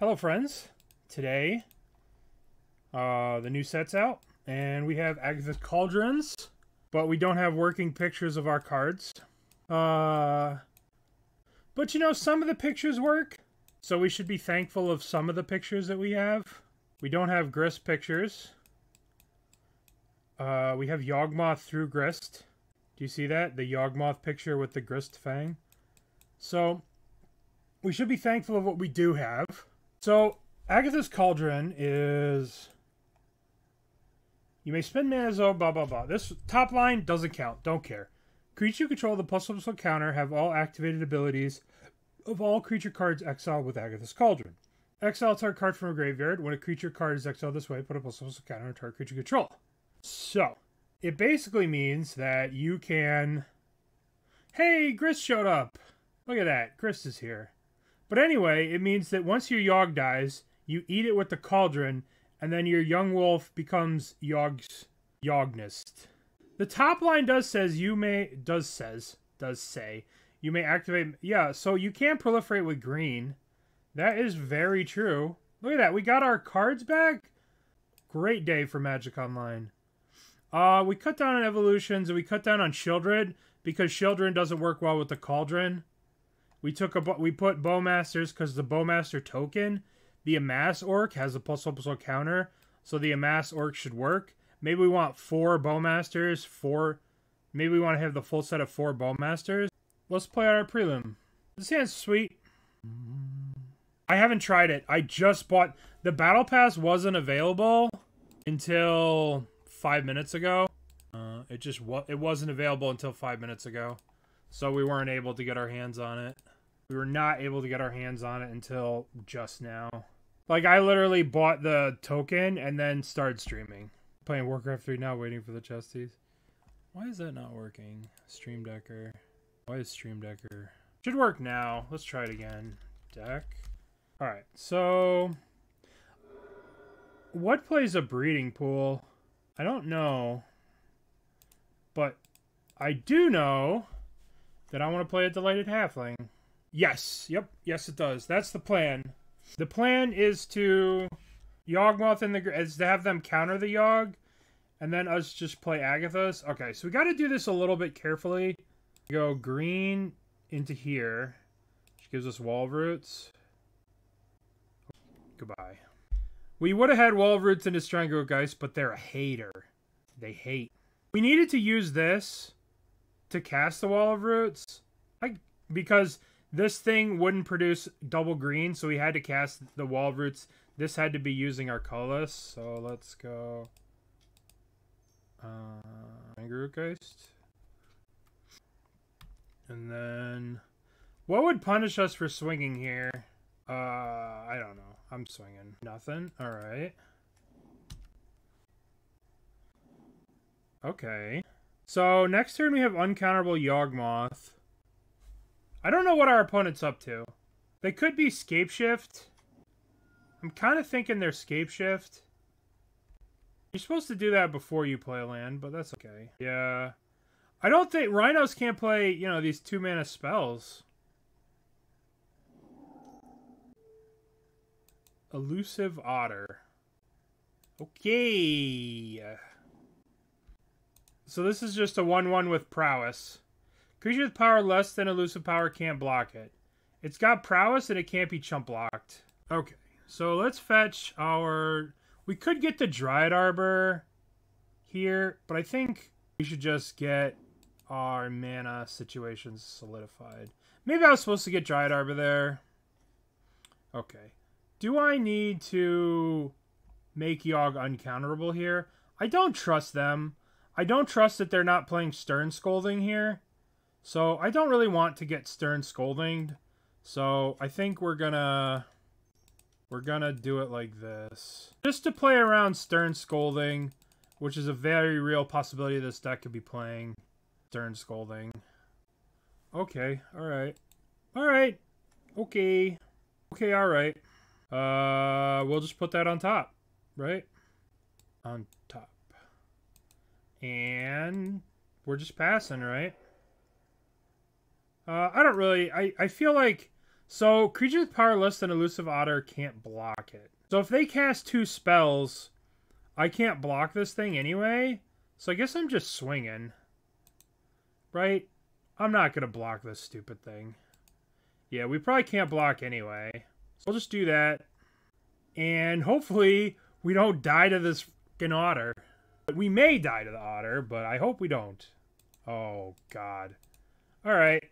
Hello, friends. Today, uh, the new set's out, and we have Agatha's Cauldrons, but we don't have working pictures of our cards. Uh, but you know, some of the pictures work, so we should be thankful of some of the pictures that we have. We don't have Grist pictures. Uh, we have Yawgmoth through Grist. Do you see that? The Yawgmoth picture with the Grist fang. So, we should be thankful of what we do have. So, Agatha's Cauldron is... You may spend mana zone, blah, blah, blah. This top line doesn't count. Don't care. Creature control the plus plus counter have all activated abilities of all creature cards exiled with Agatha's Cauldron. Exile target card from a graveyard. When a creature card is exiled this way, put a plus plus counter on target creature control. So, it basically means that you can... Hey, Grist showed up! Look at that, Grist is here. But anyway, it means that once your Yogg dies, you eat it with the Cauldron, and then your young wolf becomes Yogg's Yoggnist. The top line does says you may does says does say you may activate yeah, so you can proliferate with green. That is very true. Look at that, we got our cards back. Great day for Magic Online. Uh, we cut down on evolutions and we cut down on Sheoldred because Sheoldred doesn't work well with the Cauldron. We took a we put Bowmasters because the Bowmaster token, the Amass Orc has a plus one plus one counter, so the Amass Orc should work. Maybe we want four Bowmasters, four. Maybe we want to have the full set of four Bowmasters. Let's play our prelim. This hand's sweet. I haven't tried it. I just bought the Battle Pass wasn't available until five minutes ago. Uh, it just it wasn't available until five minutes ago, so we weren't able to get our hands on it. We were not able to get our hands on it until just now. Like I literally bought the token and then started streaming. Playing Warcraft 3 now, waiting for the chesties. Why is that not working? Stream Decker. Why is Stream Decker? Should work now. Let's try it again. Deck. Alright, so... What plays a breeding pool? I don't know. But I do know that I want to play a Delighted Halfling. Yes, yep, yes it does. That's the plan. The plan is to Yawgmoth in the is to have them counter the Yogg, and then us just play Agatha's. Okay, so we got to do this a little bit carefully. Go green into here, which gives us wall roots. Goodbye. We would have had wall roots into Strangogeist, but they're a hater. They hate. We needed to use this to cast the wall of roots, I because this thing wouldn't produce double green, so we had to cast the wall roots. This had to be using our colorless, so let's go. Uh, Geist. And then, what would punish us for swinging here? Uh, I don't know. I'm swinging. Nothing. All right. Okay. So next turn we have uncounterable Yawgmoth. I don't know what our opponent's up to. They could be Scapeshift. I'm kind of thinking they're Scapeshift. You're supposed to do that before you play land, but that's okay. Yeah. I don't think Rhinos can't play, you know, these two mana spells. Elusive Otter. Okay. So this is just a 1-1 with Prowess. Creature with power less than elusive power can't block it. It's got prowess and it can't be chump blocked. Okay, so let's fetch our... We could get the Dryad Arbor here, but I think we should just get our mana situations solidified. Maybe I was supposed to get Dryad Arbor there. Okay. Do I need to make Yogg uncounterable here? I don't trust them. I don't trust that they're not playing Stern Scolding here. So I don't really want to get Stern Scolding. So I think we're gonna we're gonna do it like this. Just to play around Stern Scolding, which is a very real possibility this deck could be playing Stern Scolding. Okay, alright. Alright. Okay. Okay, alright. Uh we'll just put that on top, right? On top. And we're just passing, right? Uh, I don't really. I, I feel like So creatures with power less than elusive otter can't block it. So if they cast two spells, I can't block this thing anyway. So I guess I'm just swinging. Right? I'm not going to block this stupid thing. Yeah, we probably can't block anyway. So we'll just do that. And hopefully we don't die to this fucking otter. We may die to the otter, but I hope we don't. Oh, God. Alright. Well,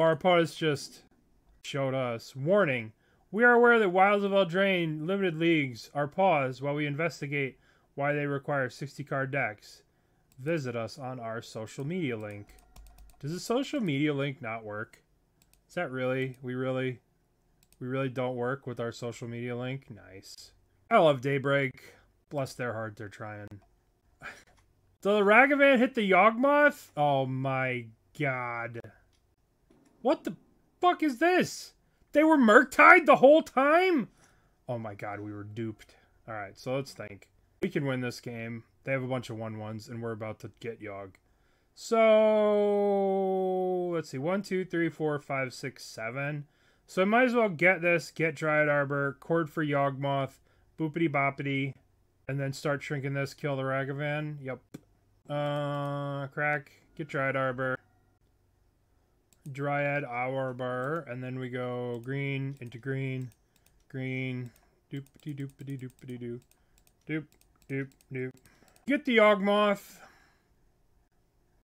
opponents just showed us. Warning. We are aware that Wilds of Eldraine limited leagues are paused while we investigate why they require 60 card decks. Visit us on our social media link. Does the social media link not work? Is that really? We really we really don't work with our social media link? Nice. I love Daybreak. Bless their heart, they're trying. so the Ragavan hit the Yawgmoth? Oh my god. What the fuck is this? They were Murktide the whole time? Oh my god, we were duped. Alright, so let's think. We can win this game. They have a bunch of 1-1s, and we're about to get Yogg. So, let's see. One, two, three, four, five, six, seven. So I might as well get this, get Dryad Arbor, Chord for Yawgmoth, Boopity Boppity, and then start shrinking this, kill the Ragavan. Yep. Uh, crack, get Dryad Arbor, Dryad Arbor, and then we go green into green, green, doopity doopity doopity doo, doop, doop, doop. Get the Yawgmoth.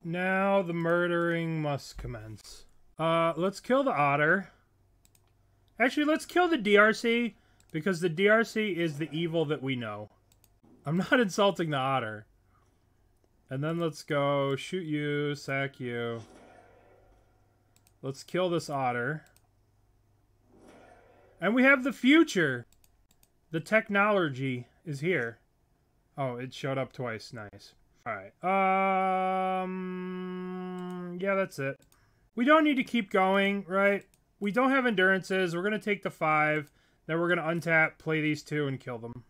Now the murdering must commence. Uh, let's kill the otter. Actually, let's kill the DRC, because the DRC is the evil that we know. I'm not insulting the otter. And then let's go shoot you, sack you. Let's kill this otter. And we have the future. The technology is here. Oh, it showed up twice. Nice. Alright. Um, yeah, that's it. We don't need to keep going, right? We don't have endurances. We're going to take the five. Then we're going to untap, play these two, and kill them.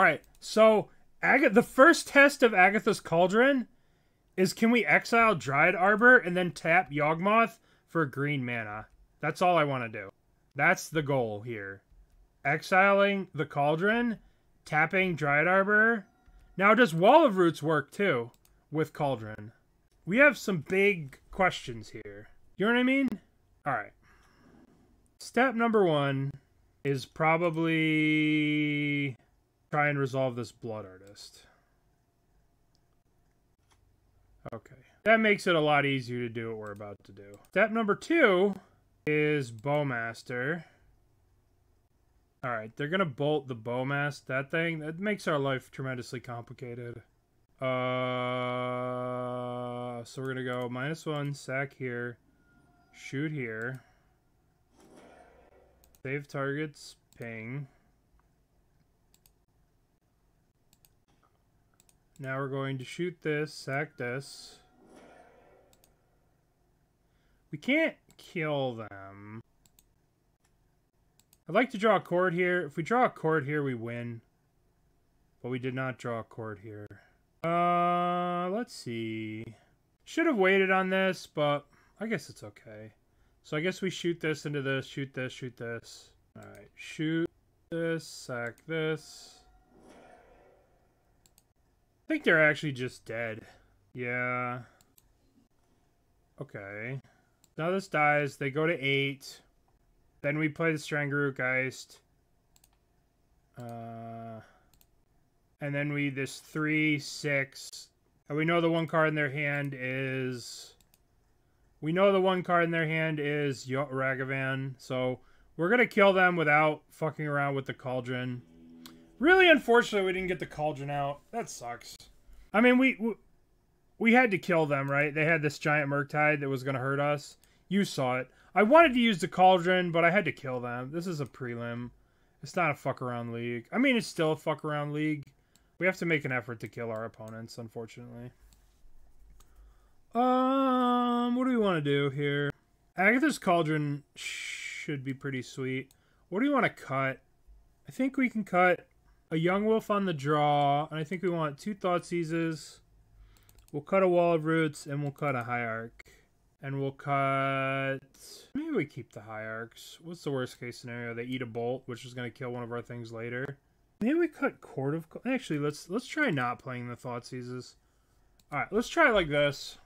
Alright, so Ag the first test of Agatha's Cauldron is can we exile Dryad Arbor and then tap Yawgmoth for green mana? That's all I want to do. That's the goal here. Exiling the Cauldron, tapping Dryad Arbor. Now, does Wall of Roots work too with Cauldron? We have some big questions here. You know what I mean? All right. Step number one is probably try and resolve this Blood Artist. Okay. That makes it a lot easier to do what we're about to do. Step number two is Bowmaster. Alright, they're gonna bolt the Bowmaster. That thing, that makes our life tremendously complicated. Uh, so we're gonna go minus one, sack here, shoot here. Save targets, ping. Now we're going to shoot this, sack this. We can't kill them. I'd like to draw a chord here. If we draw a chord here, we win. But we did not draw a chord here. Uh, let's see. Should have waited on this, but I guess it's okay. So I guess we shoot this into this, shoot this, shoot this. Alright, shoot this, sack this. Think they're actually just dead. Yeah. Okay. Now this dies. They go to 8. Then we play the Strangurgeist. Uh, and then we this 3, 6. And we know the one card in their hand is... We know the one card in their hand is Ragavan. So we're to kill them without fucking around with the Cauldron. Really unfortunately, we didn't get the Cauldron out. That sucks. I mean, we, we we had to kill them, right? They had this giant Murktide that was going to hurt us. You saw it. I wanted to use the Cauldron, but I had to kill them. This is a prelim. It's not a fuck around league. I mean, it's still a fuck around league. We have to make an effort to kill our opponents, unfortunately. Um, what do we want to do here? Agatha's Cauldron should be pretty sweet. What do we want to cut? I think we can cut a young wolf on the draw, and I think we want two Thoughtseizes. We'll cut a wall of roots, and we'll cut a high hierarch. And we'll cut... Maybe we keep the Hierarchs. What's the worst case scenario? They eat a bolt, which is going to kill one of our things later. Maybe we cut Chord of... Actually, let's let's try not playing the Thoughtseizes. Alright, let's try it like this.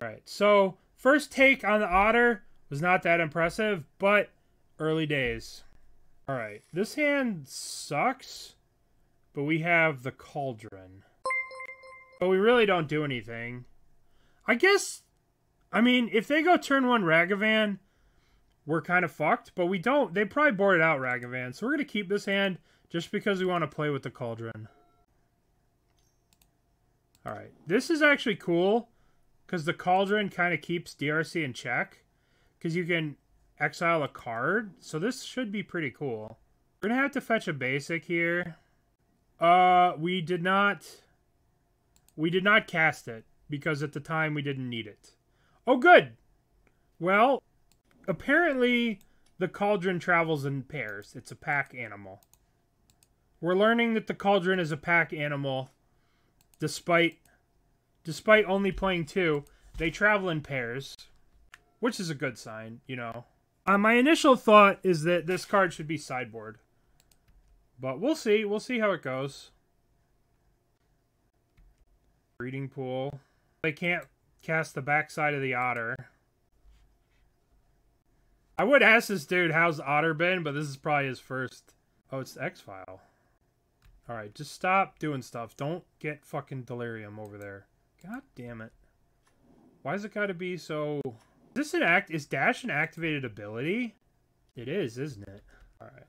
Alright, so first take on the Otter was not that impressive, but early days. Alright, this hand sucks, but we have the Cauldron. But we really don't do anything. I guess, I mean, if they go turn one Ragavan, we're kind of fucked, but we don't. They probably boarded out Ragavan, so we're going to keep this hand just because we want to play with the Cauldron. Alright, this is actually cool because the Cauldron kind of keeps DRC in check because you can exile a card, so this should be pretty cool. We're going to have to fetch a basic here. Uh, we did not... We did not cast it because at the time we didn't need it. Oh, good. Well, apparently the cauldron travels in pairs. It's a pack animal. We're learning that the cauldron is a pack animal despite despite only playing two. They travel in pairs, which is a good sign, you know. Uh, my initial thought is that this card should be sideboard. But we'll see. We'll see how it goes. Breeding pool. They can't cast the backside of the otter. I would ask this dude how's Otter been, but this is probably his first. Oh, it's the X-File. Alright, just stop doing stuff. Don't get fucking delirium over there. God damn it. Why is it gotta be so... Is this an act... Is Dash an activated ability? It is, isn't it? Alright.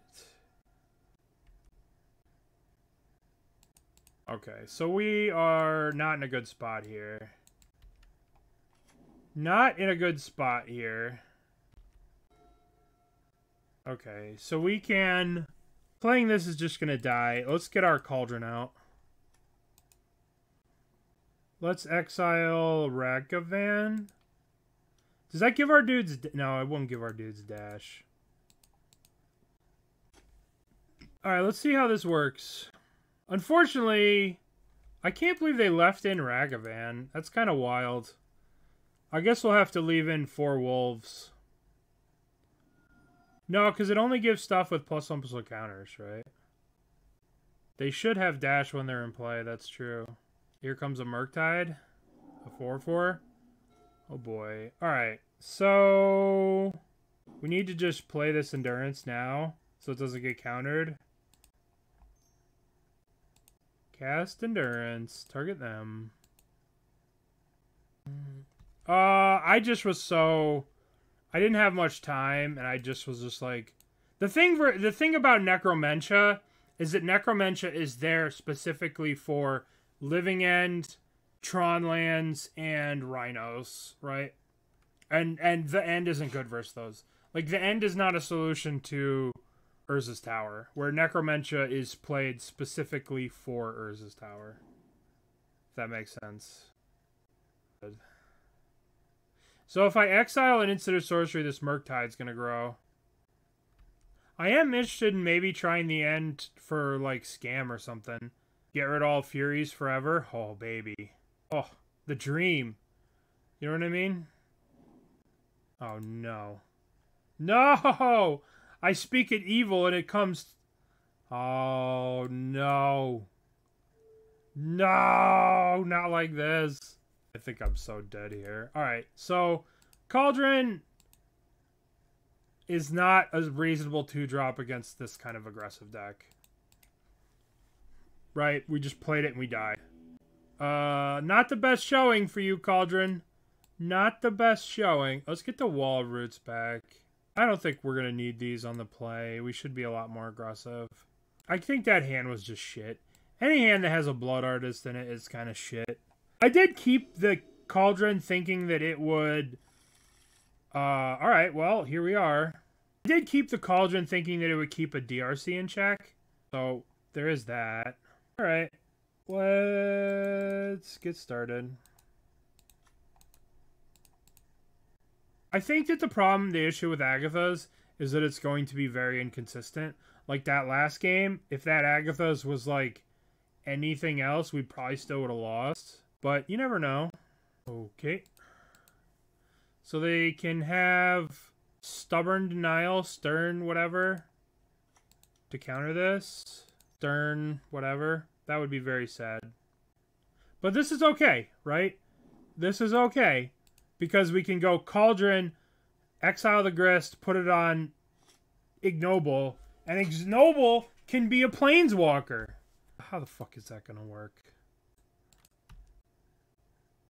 Okay, so we are not in a good spot here. Not in a good spot here. Okay, so we can... Playing this is just going to die. Let's get our Cauldron out. Let's exile Ragavan. Does that give our dudes... No, it won't give our dudes dash. Alright, let's see how this works. Unfortunately, I can't believe they left in Ragavan. That's kind of wild. I guess we'll have to leave in four wolves. No, because it only gives stuff with plus one plus one counters, right? They should have dash when they're in play, that's true. Here comes a Murktide. A 4-4. Oh boy. Alright, so... We need to just play this Endurance now, so it doesn't get countered. Cast Endurance. Target them. Uh, I just was so... I didn't have much time, and I just was just like... The thing, for, the thing about Necromentia is that Necromentia is there specifically for Living End, Tron lands, and Rhinos, right? And and the end isn't good versus those. Like the end is not a solution to Urza's Tower, where Necromentia is played specifically for Urza's Tower. If that makes sense. Good. So if I exile an instant sorcery, this Murktide's gonna grow. I am interested in maybe trying the end for like scam or something. Get rid of all Furies forever. Oh baby. Oh, the dream. You know what I mean? Oh no. No! I speak it evil and it comes. Oh no. No, not like this. I think I'm so dead here. Alright, so Cauldron is not a reasonable two drop against this kind of aggressive deck. Right, we just played it and we died. Uh, not the best showing for you, Cauldron. Not the best showing. Let's get the wall roots back. I don't think we're going to need these on the play. We should be a lot more aggressive. I think that hand was just shit. Any hand that has a Blood Artist in it is kind of shit. I did keep the Cauldron thinking that it would... Uh, alright, well, here we are. I did keep the Cauldron thinking that it would keep a DRC in check. So, there is that. Alright, let's get started. I think that the problem, the issue with Agatha's is that it's going to be very inconsistent. Like that last game, if that Agatha's was like anything else, we probably still would have lost. But you never know. Okay. So they can have stubborn denial, stern whatever to counter this. Stern whatever. That would be very sad. But this is okay, right? This is okay because we can go Cauldron, exile the Grist, put it on Ignoble, and Ignoble can be a Planeswalker. How the fuck is that gonna work?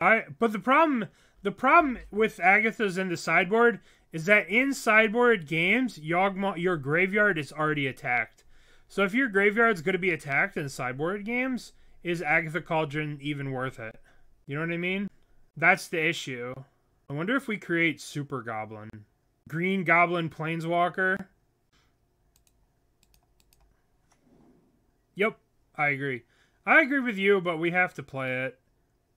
I but the problem the problem with Agatha's in the sideboard is that in sideboard games, your graveyard is already attacked. So if your graveyard's going to be attacked in sideboard games, is Agatha Cauldron even worth it? You know what I mean? That's the issue. I wonder if we create Super Goblin. Green Goblin Planeswalker. Yep, I agree. I agree with you, but we have to play it.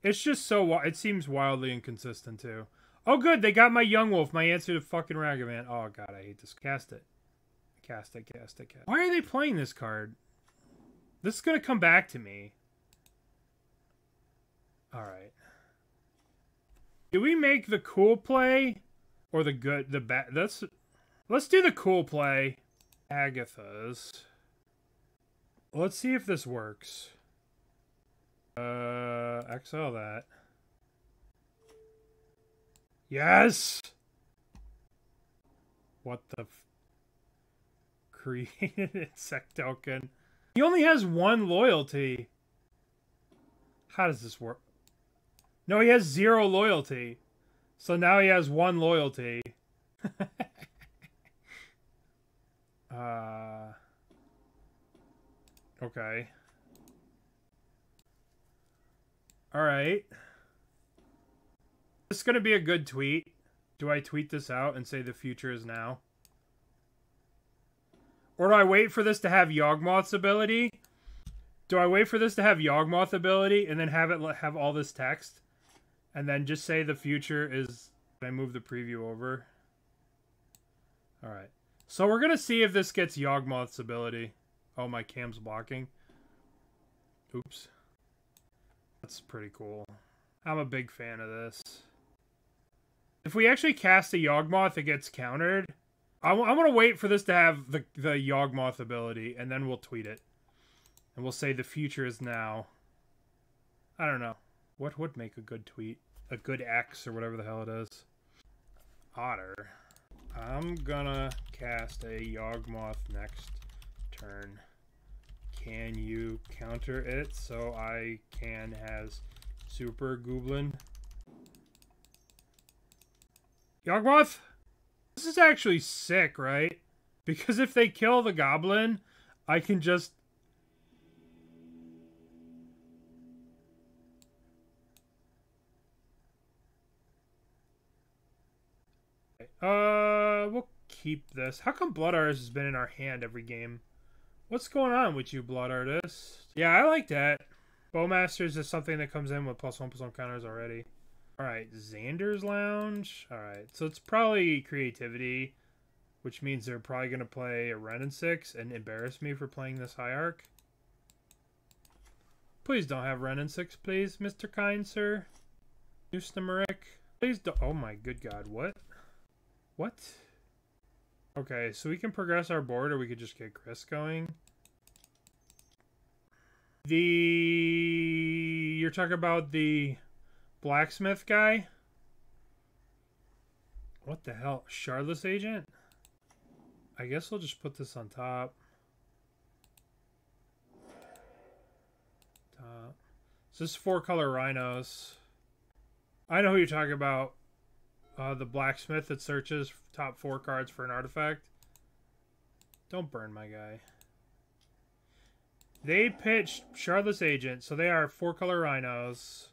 It's just so it seems wildly inconsistent too. Oh, good, they got my Young Wolf, my answer to fucking Ragavan. Oh god, I hate this. Cast it, cast it, cast it, cast. It. Why are they playing this card? This is gonna come back to me. All right. Do we make the cool play or the good the bad? Let's let's do the cool play. Agatha's. Let's see if this works. Uh, exile that. Yes! What the created insect token. He only has one loyalty. How does this work? No, he has zero loyalty. So now he has one loyalty. uh Okay. All right. This is going to be a good tweet. Do I tweet this out and say the future is now? Or do I wait for this to have Yawgmoth's ability? Do I wait for this to have Yawgmoth ability and then have it have all this text? And then just say the future is... I move the preview over? Alright. So we're going to see if this gets Yawgmoth's ability. Oh, my cam's blocking. Oops. That's pretty cool. I'm a big fan of this. If we actually cast a Yawgmoth, it gets countered. I, I want to wait for this to have the, the Yawgmoth ability, and then we'll tweet it. And we'll say the future is now. I don't know. What would make a good tweet? A good X or whatever the hell it is. Otter. I'm gonna cast a Yawgmoth next turn can you counter it so I can has Super Goblin? Yawgmoth? This is actually sick, right? Because if they kill the goblin, I can just... Uh, we'll keep this. How come Blood Artist has been in our hand every game? What's going on with you, Blood Artist? Yeah, I like that. Bowmasters is something that comes in with plus one plus one counters already. Alright, Xander's Lounge. Alright, so it's probably creativity, which means they're probably going to play a Wrenn and 6 and embarrass me for playing this Hierarch. Please don't have Wrenn and 6, please, Mr. Kind Sir. Nusnameric. Please don't. Oh my good god, what? What? Okay, so we can progress our board or we could just get Grist going. The... You're talking about the blacksmith guy? What the hell? Shardless agent? I guess we'll just put this on top. Top. So this is four color rhinos. I know who you're talking about. Uh, the blacksmith that searches top four cards for an artifact. Don't burn my guy. They pitched Shardless Agent, so they are four color rhinos.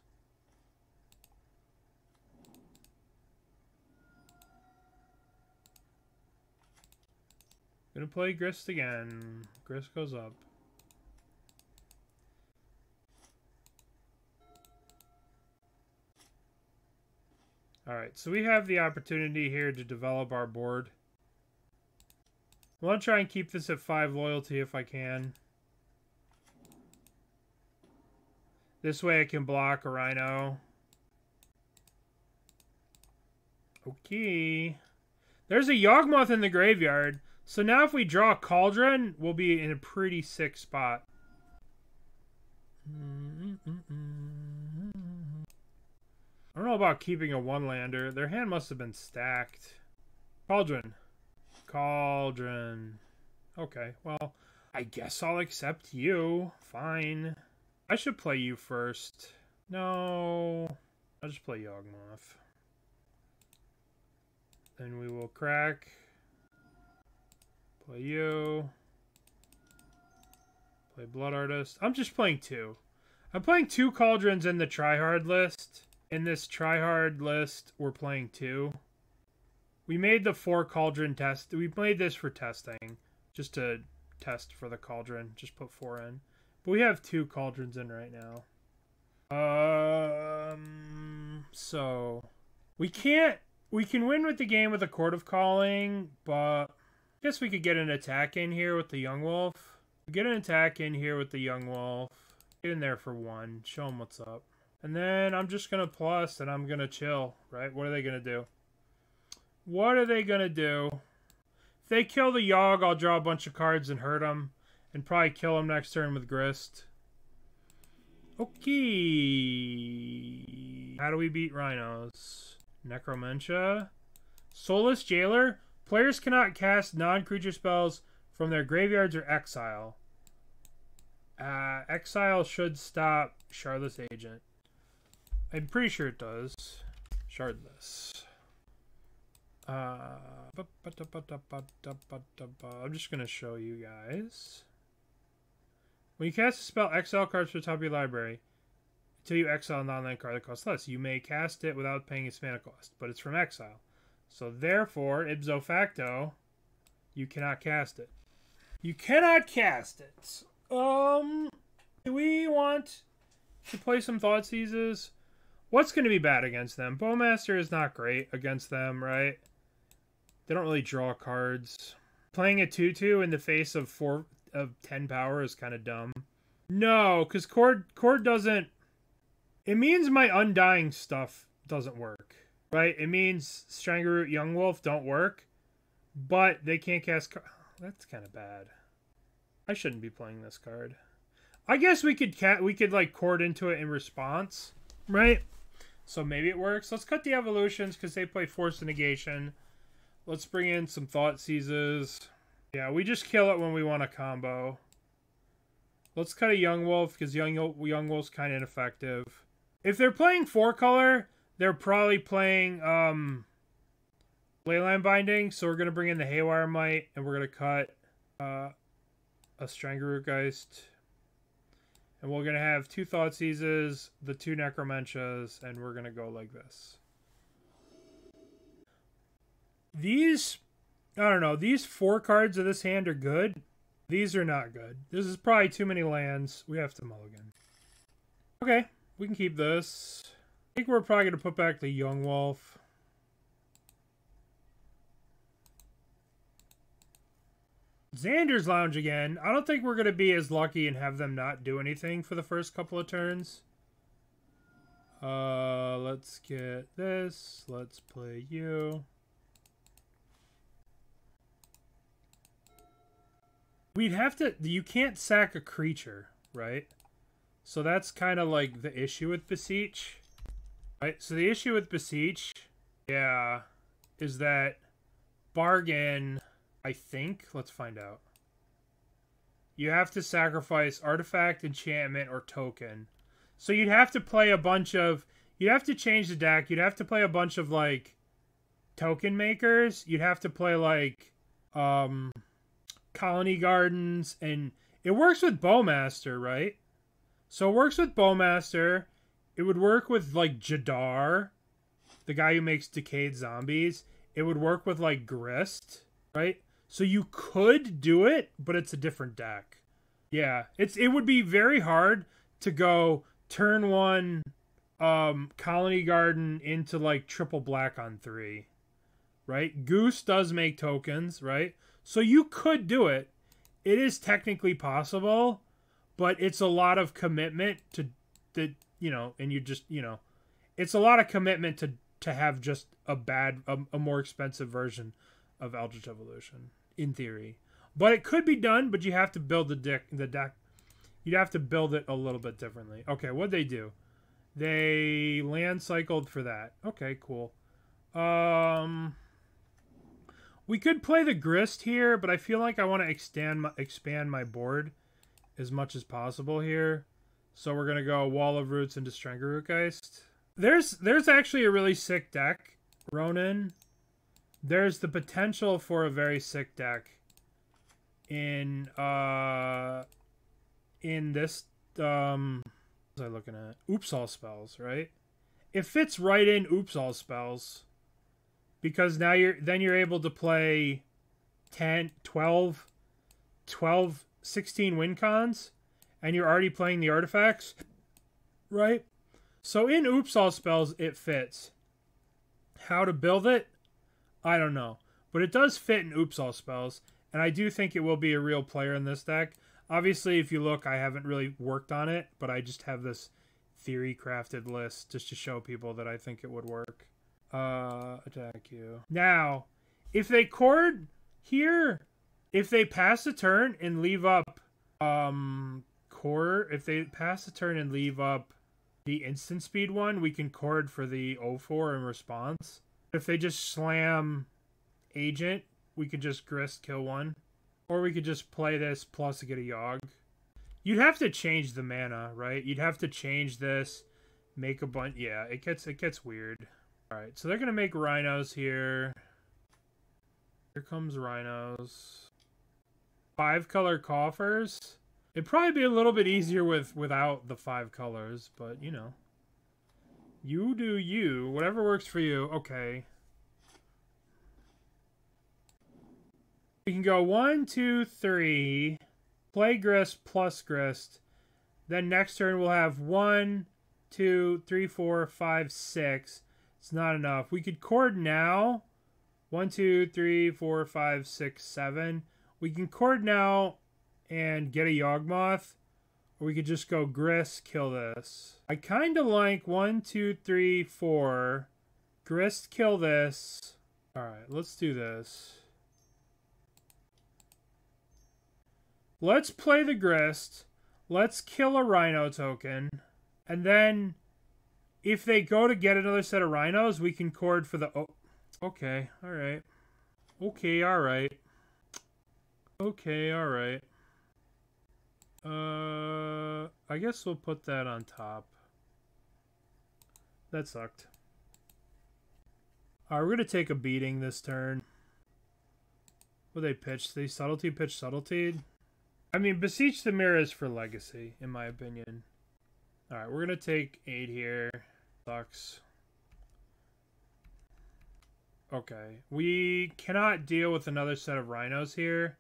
Gonna play Grist again. Grist goes up. Alright, so we have the opportunity here to develop our board. I want to try and keep this at 5 loyalty if I can. This way I can block a Rhino. Okay. There's a Yawgmoth in the graveyard. So now if we draw a Cauldron, we'll be in a pretty sick spot. I don't know about keeping a one-lander. Their hand must have been stacked. Cauldron. Cauldron. Okay, well, I guess I'll accept you. Fine. I should play you first. No. I'll just play Yawgmoth. Then we will crack. Play you. Play Blood Artist. I'm just playing two. I'm playing two Cauldrons in the tryhard list. In this tryhard list, we're playing two. We made the four Cauldron test. We made this for testing. Just to test for the Cauldron. Just put four in. But we have two Cauldrons in right now. Um, so we can't. We can win with the game with a Chord of Calling, but guess we could get an attack in here with the Young Wolf. Get an attack in here with the Young Wolf. Get in there for one. Show them what's up. And then I'm just going to plus and I'm going to chill, right? What are they going to do? What are they going to do? If they kill the Yogg, I'll draw a bunch of cards and hurt them. And probably kill them next turn with Grist. Okay. How do we beat rhinos? Necromentia. Soulless Jailer. Players cannot cast non-creature spells from their graveyards or exile. Uh, exile should stop Shardless Agent. I'm pretty sure it does. Shardless. Uh, I'm just going to show you guys. When you cast a spell, exile cards from the top of your library until you exile a non-land card that costs less. You may cast it without paying its mana cost, but it's from exile. So therefore, ipso facto, you cannot cast it. You cannot cast it. Um, do we want to play some Thoughtseizes? What's going to be bad against them? Bowmaster is not great against them, right? They don't really draw cards. Playing a 2-2 in the face of four of 10 power is kind of dumb. No, because Chord, Chord doesn't... It means my Undying stuff doesn't work, right? It means Strangleroot Young Wolf don't work, but they can't cast... That's kind of bad. I shouldn't be playing this card. I guess we could cat we could like chord into it in response, right? So maybe it works. Let's cut the evolutions because they play force negation. Let's bring in some Thoughtseizes. Yeah, we just kill it when we want a combo. Let's cut a Young Wolf, because Young, Young Wolf's kind of ineffective. If they're playing four color, they're probably playing um, Leyline Binding, so we're going to bring in the Haywire Mite, and we're going to cut uh, a Strangleroot Geist. And we're going to have two Thoughtseizes, the two Necromentias, and we're going to go like this. These I don't know. These four cards of this hand are good. These are not good. This is probably too many lands. We have to mulligan. Okay, we can keep this. Think we're probably going to put back the Young Wolf. Xander's Lounge again. I don't think we're going to be as lucky and have them not do anything for the first couple of turns. Uh, let's get this. Let's play you. We'd have to. You can't sack a creature, right? So that's kind of like the issue with Beseech. Right? So the issue with Beseech, yeah, is that bargain, I think, let's find out. You have to sacrifice artifact, enchantment, or token. So you'd have to play a bunch of. You'd have to change the deck. You'd have to play a bunch of like token makers. You'd have to play like um Colony Gardens, and it works with Bowmaster, right? So it works with Bowmaster. It would work with like Jadar, the guy who makes decayed zombies. It would work with like Grist, right? So you could do it, but it's a different deck. Yeah, it's it would be very hard to go turn one um colony garden into like triple black on 3. Right? Goose does make tokens, right? So you could do it. It is technically possible, but it's a lot of commitment to the you know, and you just, you know, it's a lot of commitment to to have just a bad, a, a more expensive version of Eldritch Evolution in theory. But it could be done, but you have to build the deck. The deck, you'd have to build it a little bit differently. Okay, what they do? They land cycled for that. Okay, cool. Um, we could play the grist here, but I feel like I want to expand my, expand my board as much as possible here. So we're gonna go Wall of Roots into Stranglergeist. There's there's actually a really sick deck, Ronan. There's the potential for a very sick deck in uh in this um what was I looking at? Oops all spells, right? It fits right in oops all spells because now you're then you're able to play 10 12 12 16 win cons and you're already playing the artifacts right? So in oops all spells it fits. How to build it? I don't know. But it does fit in oops all spells and i do think it will be a real player in this deck. Obviously if you look i haven't really worked on it but i just have this theory crafted list just to show people that i think it would work. Uh, attack you. Now, if they cord here, if they pass a turn and leave up, um, core, if they pass the turn and leave up the instant speed one, we can chord for the 04 in response. If they just slam agent, we could just grist kill one. Or we could just play this plus to get a Yogg. You'd have to change the mana, right? You'd have to change this, make a bunch. Yeah, it gets it gets weird. Alright, so they're to make rhinos here. Here comes rhinos. Five color coffers. It'd probably be a little bit easier with without the five colors, but you know. You do you. Whatever works for you. Okay. We can go one, two, three. Play grist plus grist. Then next turn we'll have one, two, three, four, five, six. It's not enough. We could chord now. One, two, three, four, five, six, seven. We can chord now and get a Yawgmoth. Or we could just go Grist, kill this. I kind of like one, two, three, four. Grist, kill this. Alright, let's do this. Let's play the Grist. Let's kill a Rhino token. And then if they go to get another set of rhinos, we can chord for the... Oh, okay, alright. Okay, alright. Okay, alright. Uh, I guess we'll put that on top. That sucked. Alright, we're going to take a beating this turn. What they pitch? They subtlety pitch subtlety? I mean, beseech the mirrors for legacy, in my opinion. Alright, we're going to take 8 here. Sucks. Okay. We cannot deal with another set of rhinos here.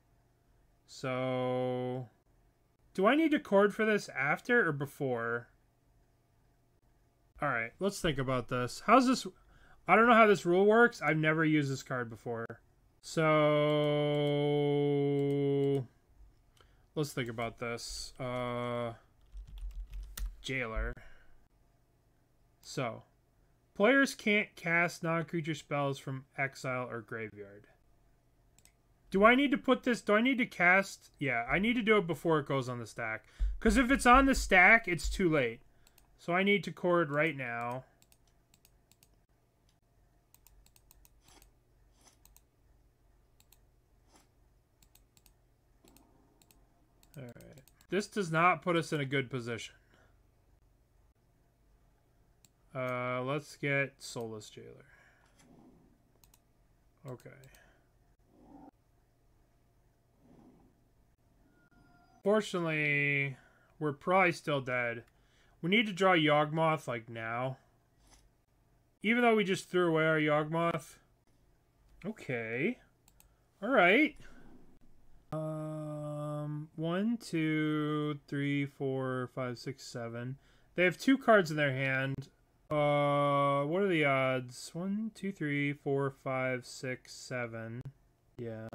So... Do I need to chord for this after or before? Alright, let's think about this. How's this... I don't know how this rule works. I've never used this card before. So... Let's think about this. Uh... Jailer. So, players can't cast non-creature spells from exile or graveyard. Do I need to put this? Do I need to cast? Yeah, I need to do it before it goes on the stack. Because if it's on the stack, it's too late. So I need to chord right now. Alright. This does not put us in a good position. Uh, let's get Soulless Jailer. Okay. Fortunately, we're probably still dead. We need to draw Yawgmoth, like, now. Even though we just threw away our Yawgmoth. Okay. Alright. Um, one, two, three, four, five, six, seven. They have two cards in their hand. Uh, what are the odds? One, two, three, four, five, six, seven. Yeah.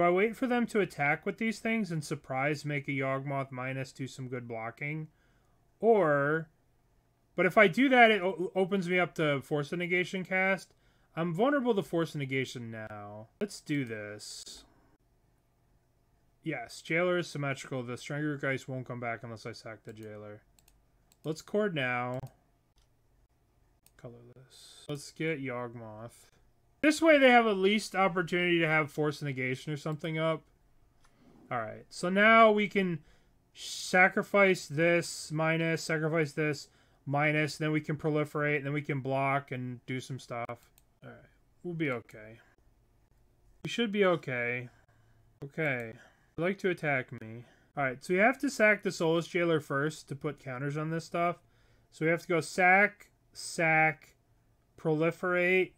Do I wait for them to attack with these things and surprise make a Yawgmoth minus do some good blocking? Or, But if I do that, it opens me up to Force Negation cast. I'm vulnerable to Force Negation now. Let's do this. Yes, Jailer is symmetrical. The Strangler Geist won't come back unless I sack the Jailer. Let's chord now. Colorless. Let's get Yawgmoth. This way they have at least opportunity to have Force Negation or something up. Alright, so now we can sacrifice this minus, sacrifice this minus, then we can proliferate, then we can block and do some stuff. Alright, we'll be okay. We should be okay. Okay. Would like to attack me. Alright, so we have to sack the Soulless Jailer first to put counters on this stuff. So we have to go sack, sack, proliferate.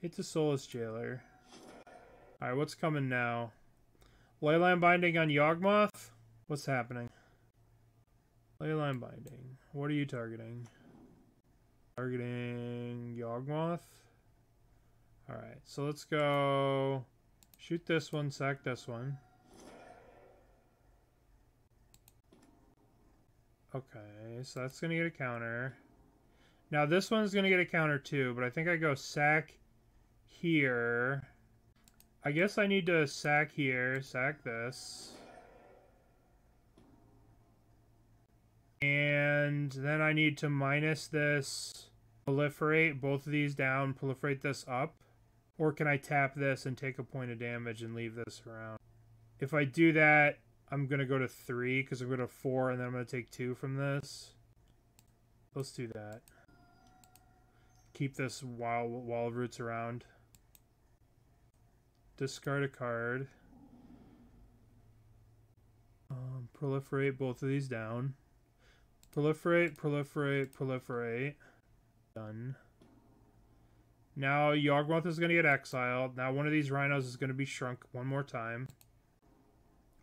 Hit the Soulless Jailer. Alright, what's coming now? Leyline Binding on Yawgmoth? What's happening? Leyline Binding. What are you targeting? Targeting Yawgmoth? Alright, so let's go... Shoot this one, sack this one. Okay, so that's going to get a counter. Now this one's going to get a counter too, but I think I go sack here. I guess I need to sack here, sack this. And then I need to minus this, proliferate both of these down, proliferate this up. Or can I tap this and take a point of damage and leave this around? If I do that, I'm going to go to 3 because I'm going to 4 and then I'm going to take 2 from this. Let's do that. Keep this wild, wild roots around. Discard a card. Um, proliferate both of these down. Proliferate, proliferate, proliferate. Done. Now Yawgmoth is going to get exiled. Now one of these rhinos is going to be shrunk one more time.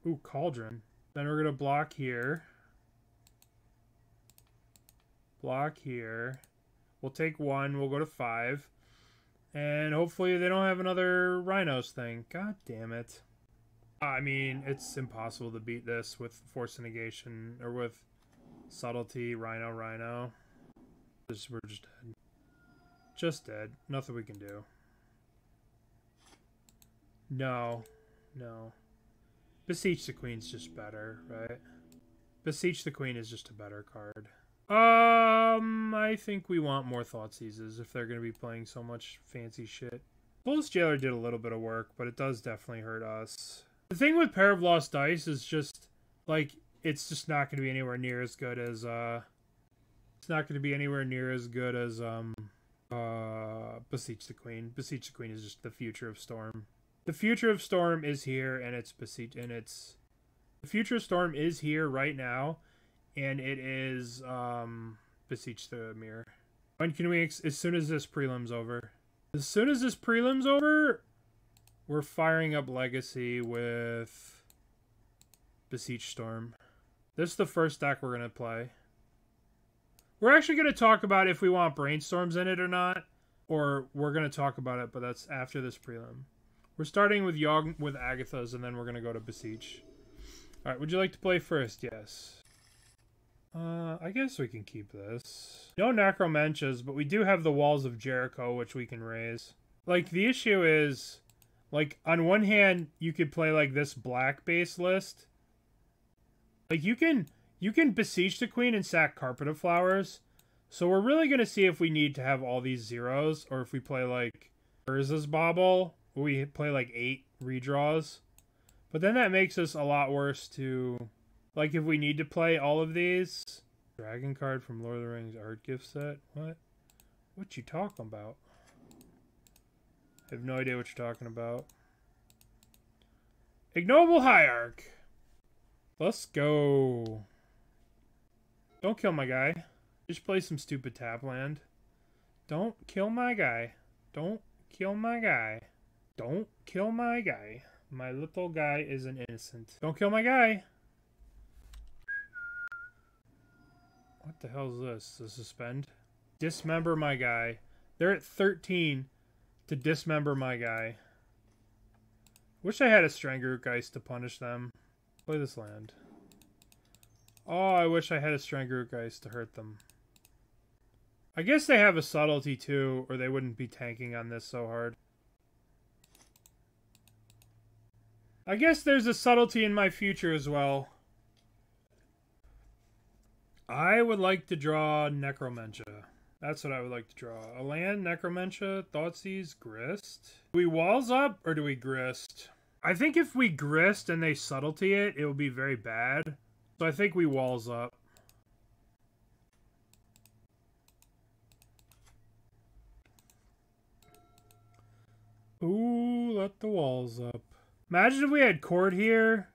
Ooh, Cauldron. Then we're going to block here. Block here. We'll take one. We'll go to five. And hopefully they don't have another rhinos thing. God damn it. I mean, it's impossible to beat this with Force Negation or with Subtlety, Rhino, Rhino. Just, we're just dead. Just dead. Nothing we can do. No. No. Beseech the Queen's just better, right? Beseech the Queen is just a better card. Um, I think we want more Thoughtseizes if they're going to be playing so much fancy shit. Soulless Jailer did a little bit of work, but it does definitely hurt us. The thing with Pair of Lost Dice is just, like, it's just not going to be anywhere near as good as, uh... It's not going to be anywhere near as good as, um uh, Beseech the Queen. Beseech the Queen is just the future of Storm. The future of Storm is here, and it's Beseech, and it's the future of Storm is here right now, and it is um Beseech the Mirror. When can we? as soon as this prelim's over. As soon as this prelim's over, we're firing up Legacy with Beseech Storm. This is the first deck we're gonna play. We're actually going to talk about if we want brainstorms in it or not, or we're going to talk about it, but that's after this prelim. We're starting with Yog with Agatha's, and then we're going to go to Beseech. All right, would you like to play first? Yes. Uh, I guess we can keep this. No Necromentias, but we do have the Walls of Jericho, which we can raise. Like, the issue is, like, on one hand, you could play, like, this black base list. Like, you can you can Beseech the Queen and sack carpet of flowers. So we're really going to see if we need to have all these zeros or if we play like Urza's Bauble, we play like eight redraws. But then that makes us a lot worse to like if we need to play all of these. Dragon card from Lord of the Rings art gift set. What? What you talking about? I have no idea what you're talking about. Ignoble Hierarch. Let's go. Don't kill my guy. Just play some stupid tap land. Don't kill my guy. Don't kill my guy. Don't kill my guy. My little guy is an innocent. Don't kill my guy. What the hell is this? The suspend? Dismember my guy. They're at 13 to dismember my guy. Wish I had a Strangler Geist to punish them. Play this land. Oh, I wish I had a Strangurgeist to hurt them. I guess they have a subtlety too, or they wouldn't be tanking on this so hard. I guess there's a subtlety in my future as well. I would like to draw Necromentia. That's what I would like to draw. A land, Necromentia, Thoughtseize, Grist. Do we walls up or do we grist? I think if we grist and they subtlety it, it will be very bad. So I think we walls up. Ooh, let the walls up. Imagine if we had cord here.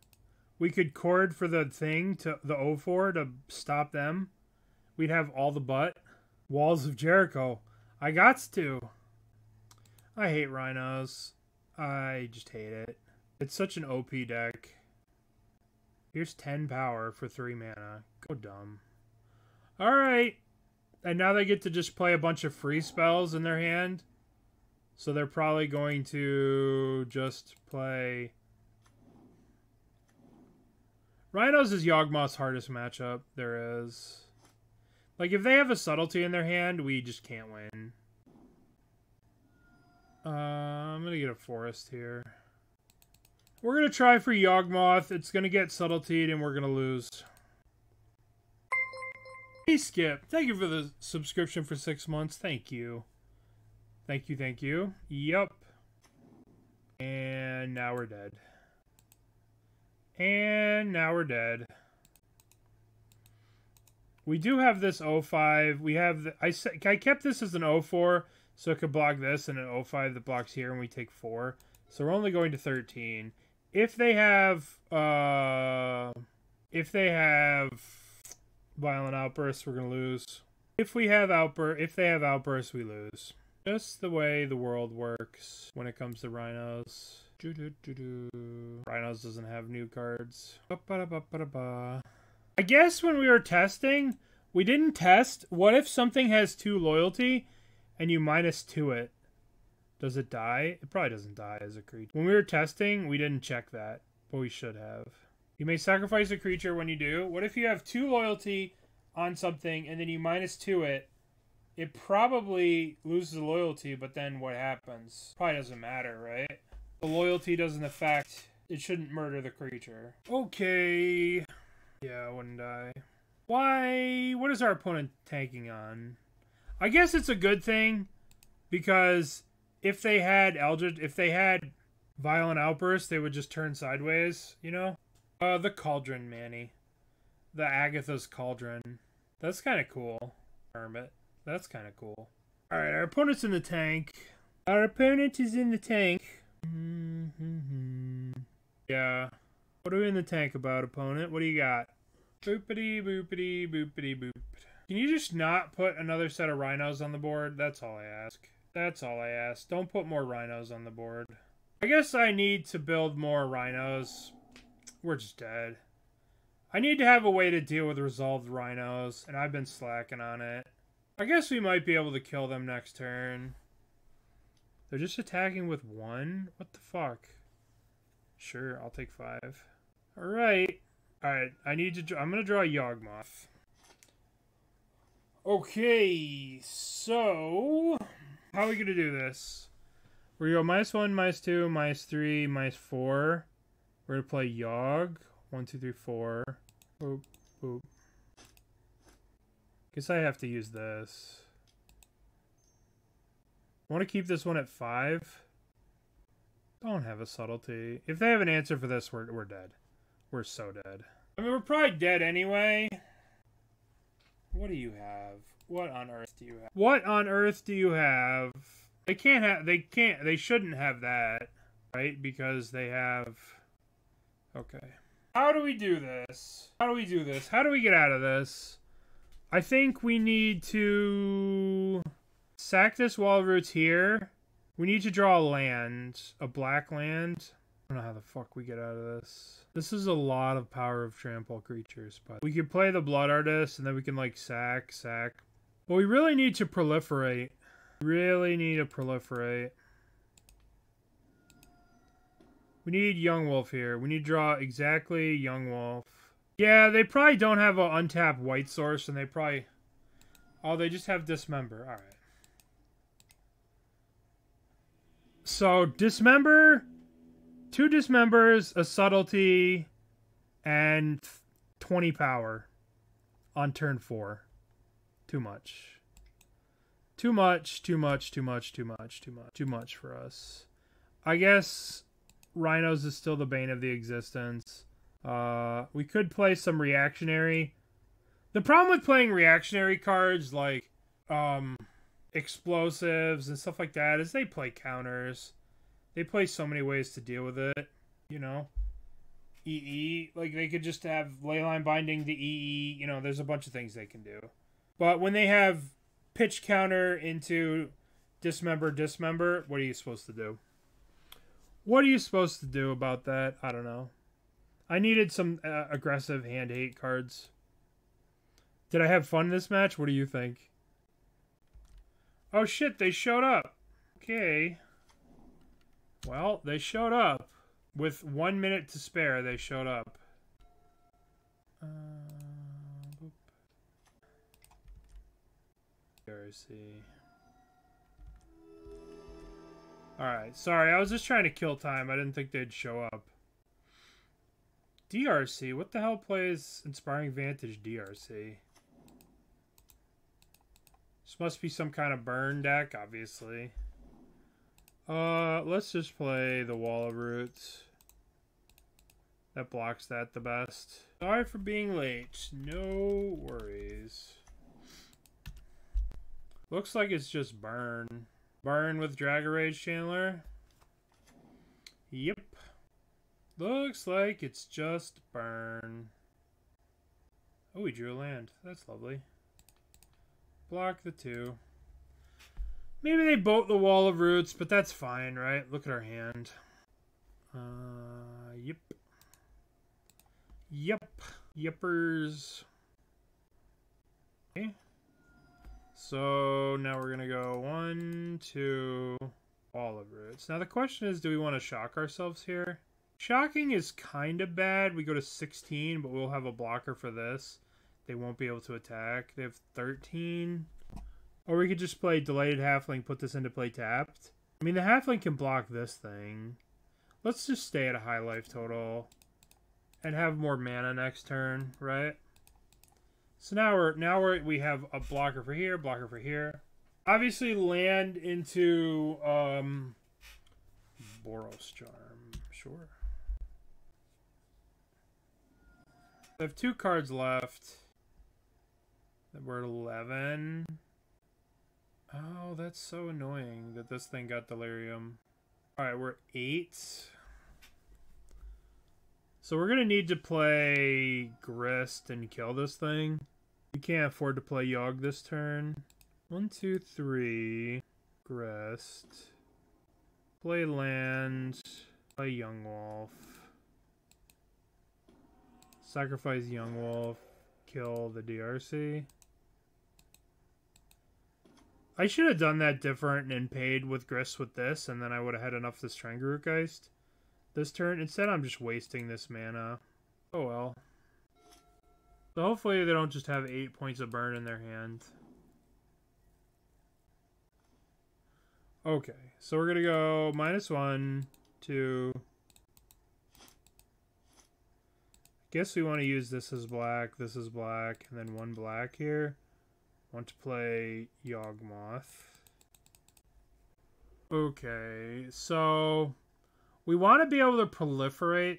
We could cord for the thing to the O4 to stop them. We'd have all the butt. Walls of Jericho. I got to. I hate rhinos. I just hate it. It's such an OP deck. Here's 10 power for 3 mana. Go dumb. Alright. And now they get to just play a bunch of free spells in their hand. So they're probably going to just play... Rhinos is Yawgmoth's hardest matchup there is. Like, if they have a subtlety in their hand, we just can't win. Uh, I'm going to get a forest here. We're going to try for Yawgmoth. It's going to get subtlety, and we're going to lose. Hey, Skip. Thank you for the subscription for six months. Thank you. Thank you, thank you. Yep. And now we're dead. And now we're dead. We do have this 05. We have the, I I kept this as an 04 so it could block this and an 05 that blocks here and we take 4. So we're only going to 13. If they have uh if they have violent outbursts, we're going to lose. If we have outburst if they have outbursts, we lose. Just the way the world works when it comes to rhinos. Rhinos doesn't have new cards. Ba -ba -ba I guess when we were testing, we didn't test what if something has two loyalty and you minus two it. Does it die? It probably doesn't die as a creature. When we were testing, we didn't check that, but we should have. You may sacrifice a creature when you do. What if you have two loyalty on something and then you minus two it it probably loses loyalty, but then what happens? Probably doesn't matter, right? The loyalty doesn't affect. It shouldn't murder the creature. Okay. Yeah, I wouldn't die. Why? What is our opponent tanking on? I guess it's a good thing because if they had Eldritch, if they had Violent Outburst, they would just turn sideways, you know? Uh, the Cauldron, Manny. The Agatha's Cauldron. That's kind of cool. Hermit. That's kind of cool. Alright, our opponent's in the tank. Our opponent is in the tank. Yeah. What are we in the tank about, opponent? What do you got? Boopity, boopity, boopity, boop. Can you just not put another set of rhinos on the board? That's all I ask. That's all I ask. Don't put more rhinos on the board. I guess I need to build more rhinos. We're just dead. I need to have a way to deal with resolved rhinos, and I've been slacking on it. I guess we might be able to kill them next turn. They're just attacking with one? What the fuck? Sure, I'll take five. Alright. Alright, I need to... I'm to draw Yawgmoth. Okay, so... How are we to do this? We're to go minus one, minus two, minus three, minus four. We're to play Yogg. One, two, three, four. Boop, boop. Guess I have to use this. I want to keep this one at five. Don't have a subtlety. If they have an answer for this, we're, we're dead. We're so dead. I mean, we're probably dead anyway. What do you have? What on earth do you have? What on earth do you have? They can't have, they can't, they shouldn't have that, right? Because they have, okay. How do we do this? How do we do this? How do we get out of this? I think we need to sack this wall roots here. We need to draw a land, a black land. I don't know how the fuck we get out of this. This is a lot of power of trample creatures, but we could play the blood artist and then we can like sack, sack. But we really need to proliferate. Really need to proliferate. We need young wolf here. We need to draw exactly young wolf. Yeah, they probably don't have an untapped white source, and they probably... Oh, they just have Dismember. Alright. So, Dismember, two Dismembers, a Subtlety, and 20 power on turn four. Too much. Too much, too much, too much, too much, too much, too much for us. I guess Rhinos is still the bane of the existence. Uh, we could play some reactionary. The problem with playing reactionary cards like um, explosives and stuff like that is they play counters. They play so many ways to deal with it, you know. EE, like they could just have leyline binding to EE, you know, there's a bunch of things they can do. But when they have pitch counter into dismember dismember, what are you supposed to do? What are you supposed to do about that? I don't know. I needed some uh, aggressive hand hate cards. Did I have fun this match? What do you think? Oh shit, they showed up. Okay. Well, they showed up. With one minute to spare, they showed up. Uh, Alright, sorry, I was just trying to kill time. I didn't think they'd show up. DRC? What the hell plays Inspiring Vantage DRC? This must be some kind of burn deck, obviously. Uh, let's just play the Wall of Roots. That blocks that the best. Sorry for being late. No worries. Looks like it's just burn. Burn with Dragon Rage Channeler. Yep. Looks like it's just burn. Oh, we drew a land. That's lovely. Block the two. Maybe they boat the wall of roots, but that's fine, right? Look at our hand. Uh, yep. Yep. Yippers. Okay. So now we're going to go one, two, wall of roots. Now the question is, do we want to shock ourselves here? Shocking is kind of bad. We go to 16, but we'll have a blocker for this. They won't be able to attack. They have 13. Or we could just play Delighted Halfling, put this into play tapped. I mean, the Halfling can block this thing. Let's just stay at a high life total. And have more mana next turn, right? So now we're now we're, we have a blocker for here, blocker for here. Obviously land into um Boros Charm, sure. I have two cards left. We're at 11. Oh, that's so annoying that this thing got delirium. Alright, we're eight. So we're gonna need to play Grist and kill this thing. We can't afford to play Yogg this turn. One, two, three. Grist. Play land. Play Young Wolf. Sacrifice Young Wolf. Kill the DRC. I should have done that different and paid with Grist with this, and then I would have had enough this Geist this turn. Instead, I'm just wasting this mana. Oh well. So hopefully they don't just have 8 points of burn in their hand. Okay, so we're going to go minus 1, 2... I Guess we want to use this as black, this is black, and then one black here. Want to play Yawgmoth. Okay, so we want to be able to proliferate.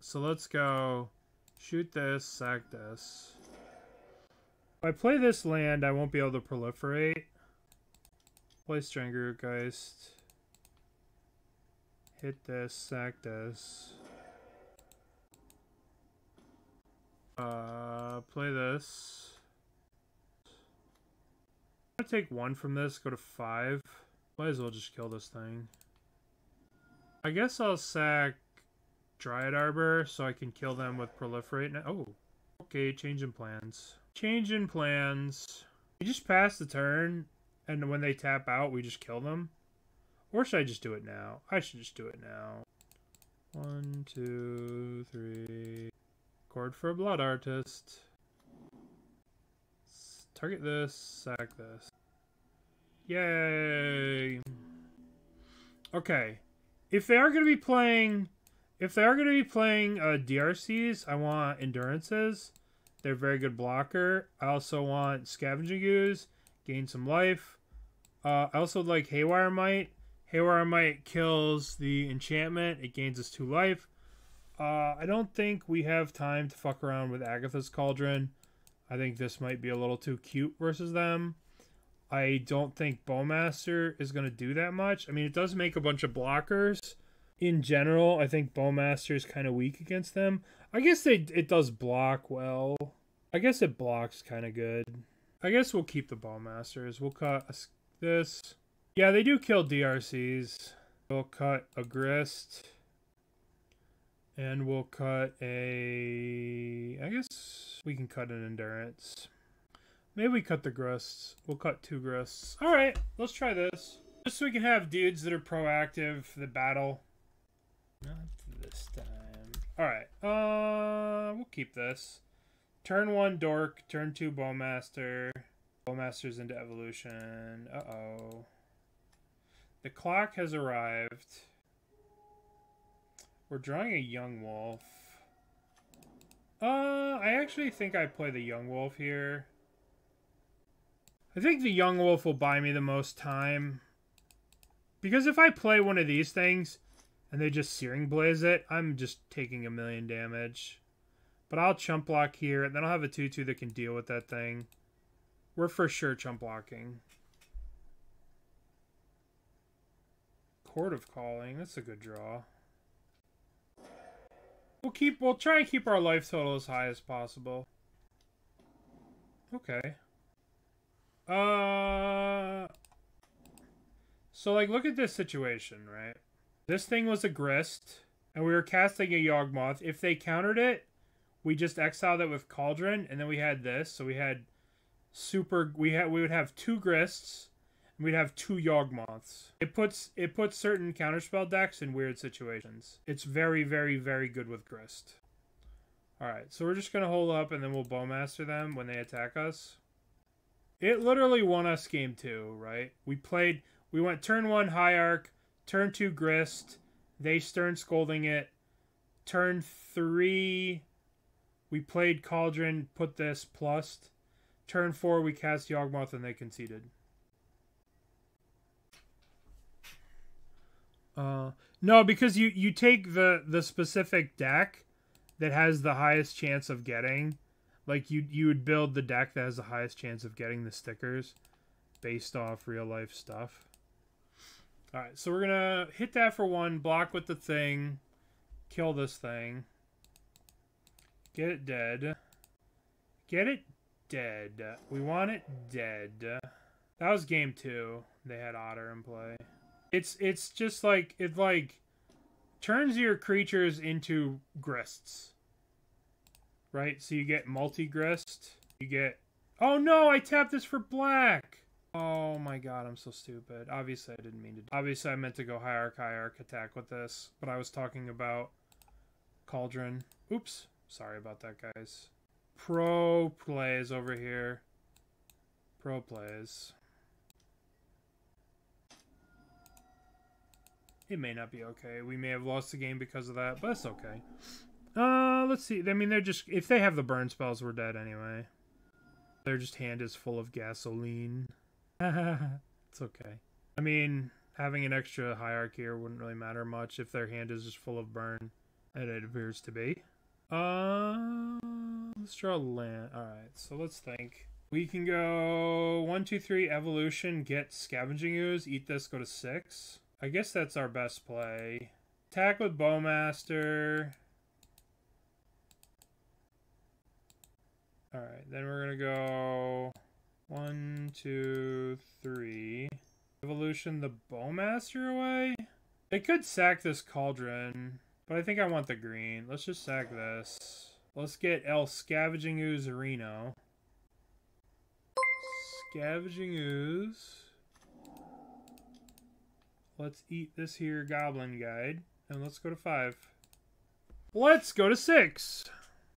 So let's go shoot this, sack this. If I play this land, I won't be able to proliferate. Play Stranglergeist. Hit this, sack this. Uh, play this. Take one from this, go to five. Might as well just kill this thing. I guess I'll sack Dryad Arbor so I can kill them with Proliferate. Oh, okay, changing plans. Changing plans. We just pass the turn, and when they tap out, we just kill them? Or should I just do it now? I should just do it now. One, two, three. Chord for a Blood Artist. Target this, sack this. Yay! Okay. If they are going to be playing... If they are going to be playing uh, DRCs, I want Endurances. They're very good blocker. I also want Scavenging Ooze, gain some life. Uh, I also like Haywire Mite. Haywire Mite kills the enchantment. It gains us two life. Uh, I don't think we have time to fuck around with Agatha's Cauldron. I think this might be a little too cute versus them. I don't think Bowmaster is going to do that much. I mean, it does make a bunch of blockers. In general, I think Bowmaster is kind of weak against them. I guess they it does block well. I guess it blocks kind of good. I guess we'll keep the Bowmasters. We'll cut this. Yeah, they do kill DRCs. We'll cut a Grist. And we'll cut a... I guess we can cut an Endurance. Maybe we cut the Grists. We'll cut two Grists. Alright, let's try this. Just so we can have dudes that are proactive for the battle. Not this time. Alright, uh, we'll keep this. Turn one, Dork. Turn two, Bowmaster. Bowmaster's into evolution. Uh-oh. The clock has arrived. We're drawing a young wolf. Uh, I actually think I play the young wolf here. I think the young wolf will buy me the most time. Because if I play one of these things and they just Searing Blaze it, I'm just taking a million damage. But I'll chump block here, and then I'll have a 2-2 that can deal with that thing. We're for sure chump blocking. Chord of Calling, that's a good draw. We'll keep we'll try and keep our life total as high as possible. Okay. Uh So like look at this situation, right? This thing was a grist, and we were casting a Yawgmoth. If they countered it, we just exiled it with Cauldron, and then we had this. So we had super we had we would have two grists we'd have two Yawgmoths. It puts it puts certain counterspell decks in weird situations. It's very, very, very good with Grist. Alright, so we're just gonna hold up and then we'll Bowmaster them when they attack us. It literally won us game two, right? We played we went turn one Hierarch, turn two Grist, they stern scolding it. Turn three we played Cauldron, put this plus. Turn four we cast Yawgmoth and they conceded. Uh, no, because you you take the the specific deck that has the highest chance of getting, like you you would build the deck that has the highest chance of getting the stickers, based off real life stuff. All right, so we're gonna hit that for one, block with the thing, kill this thing, get it dead, get it dead. We want it dead. That was game two. They had Otter in play. It's it's just like it like turns your creatures into grists. Right? So you get multi grist. You get Oh no, I tapped this for black. Oh my god, I'm so stupid. Obviously I didn't mean to obviously I meant to go hierarch hierarch attack with this, but I was talking about cauldron. Oops. Sorry about that guys. Pro plays over here. Pro plays. It may not be okay. We may have lost the game because of that, but it's okay. Uh, let's see. I mean, they're just... If they have the burn spells, we're dead anyway. Their just hand is full of gasoline. it's okay. I mean, having an extra hierarchy here wouldn't really matter much if their hand is just full of burn. And it appears to be. Uh, let's draw land. Alright, so let's think. We can go one, two, three, evolution, get scavenging ooze, eat this, go to six. I guess that's our best play. Attack with Bowmaster. Alright, then we're gonna go one, two, three. Evolution the Bowmaster away? They could sack this Cauldron, but I think I want the green. Let's just sack this. Let's get El Scavenging Ooze Reno. Scavenging Ooze. Let's eat this here goblin guide. And let's go to five. Let's go to six.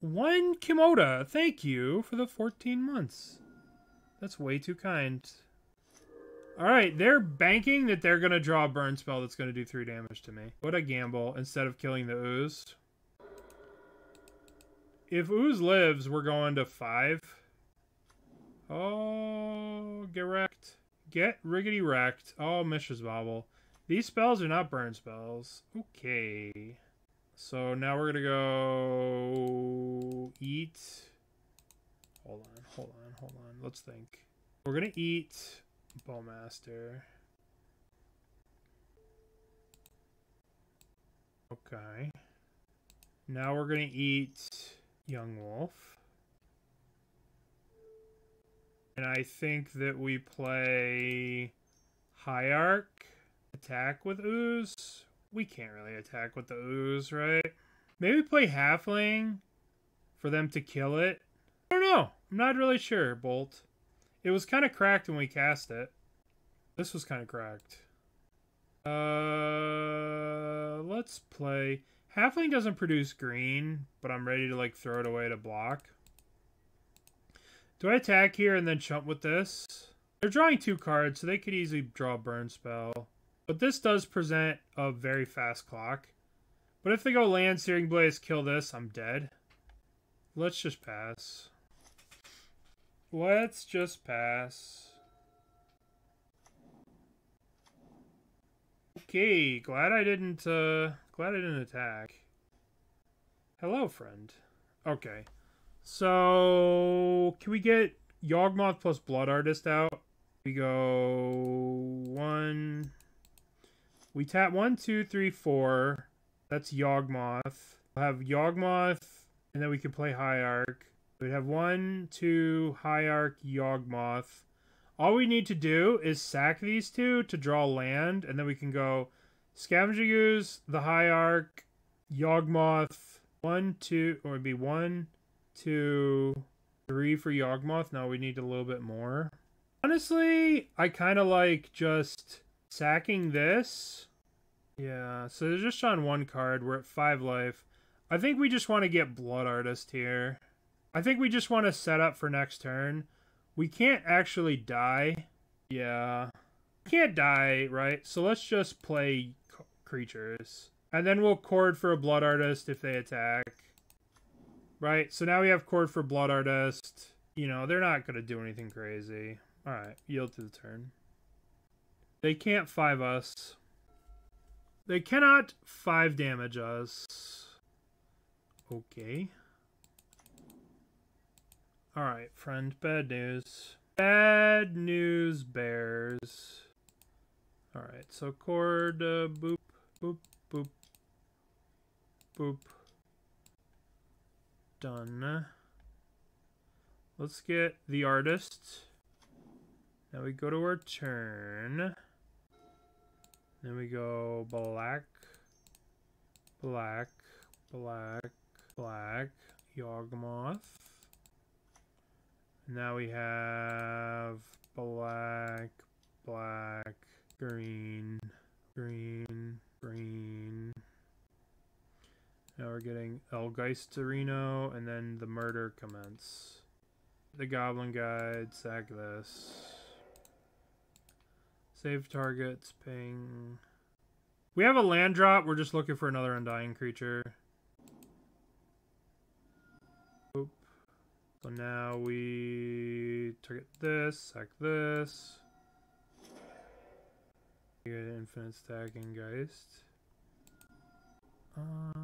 One Kimoda, thank you for the 14 months. That's way too kind. Alright, they're banking that they're going to draw a burn spell that's going to do 3 damage to me. What a gamble, instead of killing the ooze. If ooze lives, we're going to 5. Oh, get wrecked. Get riggedy wrecked. Oh, Mishra's Bauble. These spells are not burn spells. Okay. So now we're gonna go eat. Hold on, hold on, hold on. Let's think. We're gonna eat Bowmaster. Okay. Now we're gonna eat Young Wolf. And I think that we play Hierarch, attack with Ooze. We can't really attack with the Ooze, right? Maybe play Halfling for them to kill it. I don't know. I'm not really sure, Bolt. It was kind of cracked when we cast it. This was kind of cracked. Uh, let's play. Halfling doesn't produce green, but I'm ready to like throw it away to block. Do I attack here and then jump with this? They're drawing two cards, so they could easily draw a burn spell. But this does present a very fast clock. But if they go land, Searing Blaze, kill this, I'm dead. Let's just pass. Let's just pass. Okay, glad I didn't, uh, glad I didn't attack. Hello, friend. Okay. So, can we get Yawgmoth plus Blood Artist out? We go one. We tap one, two, three, four. That's Yawgmoth. We'll have Yawgmoth, and then we can play Hierarch. We'd have one, two, Hierarch, Yawgmoth. All we need to do is sack these two to draw land, and then we can go Scavenger Ooze, the Hierarch, Yawgmoth, one, two, or it'd be one, two, three for Yawgmoth. Now we need a little bit more. Honestly, I kind of like just sacking this. Yeah, so they're just on one card. We're at five life. I think we just want to get Blood Artist here. I think we just want to set up for next turn. We can't actually die. Yeah. Can't die, right? So let's just play creatures. And then we'll cord for a Blood Artist if they attack. Right, so now we have Chord for Blood Artist. You know, they're not going to do anything crazy. Alright, yield to the turn. They can't 5 us. They cannot 5 damage us. Okay. Alright, friend, bad news. Bad news bears. Alright, so chord, uh, boop, boop, boop, boop done. Let's get the artist. Now we go to our turn. Then we go black, black, black, black, Yawgmoth. Now we have black, black, green, green, green, now we're getting El Geisterino, and then the murder commence. The Goblin Guide, sack this. Save targets, ping. We have a land drop, we're just looking for another Undying creature. Oop. So now we target this, sack this. We get infinite stacking Geist. Uh,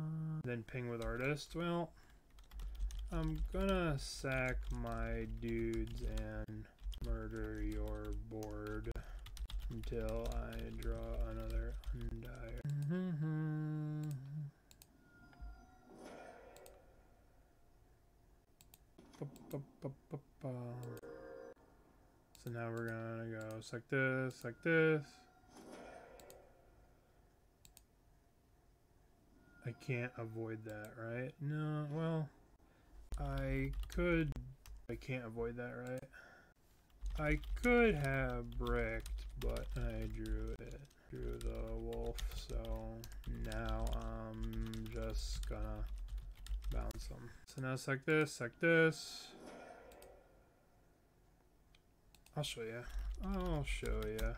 then ping with artist. Well, I'm gonna sack my dudes and murder your board until I draw another Undire. So now we're gonna go like this, like this. I can't avoid that, right? No, well, I could. I can't avoid that, right? I could have bricked, but I drew it. Drew the wolf, so now I'm just gonna bounce Awesome. So now it's like this, like this. I'll show you. I'll show you.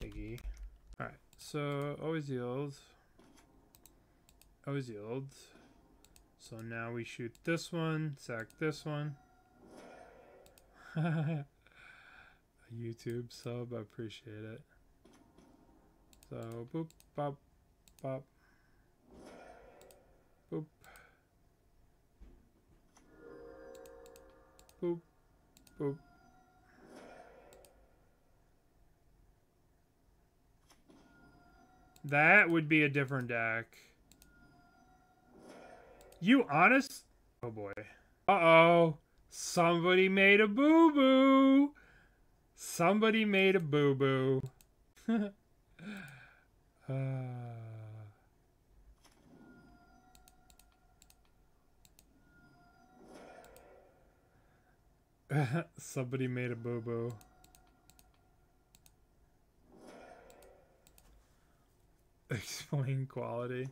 Iggy. Alright, so always yield. Always yield. So now we shoot this one, sack this one. YouTube sub, I appreciate it. So boop, bop, bop. Boop. Boop, boop. That would be a different deck. You honest? Oh boy. Uh-oh. Somebody made a boo-boo. Somebody made a boo-boo. uh... Somebody made a boo-boo. Explain quality.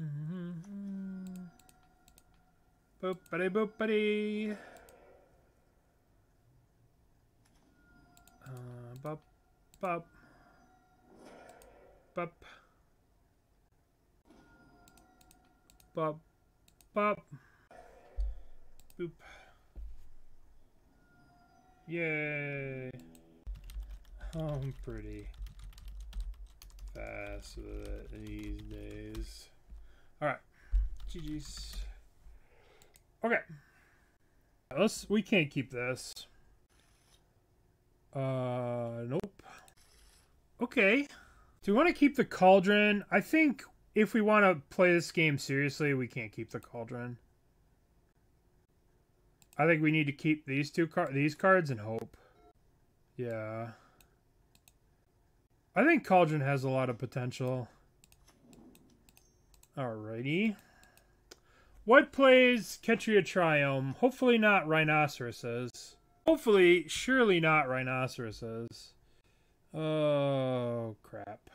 Mm-hmm. Boopity boopity. Uh, bop, bop, bop, bop, bop, boop. Yay! I'm pretty fast with it these days. Alright. GG's. Okay. Let's we can't keep this. Uh nope. Okay. Do we want to keep the cauldron? I think if we want to play this game seriously, we can't keep the cauldron. I think we need to keep these two car these cards and hope. Yeah. I think Cauldron has a lot of potential. Alrighty. What plays Ketria Triome? Hopefully not rhinoceroses. Hopefully, surely not rhinoceroses. Oh, crap.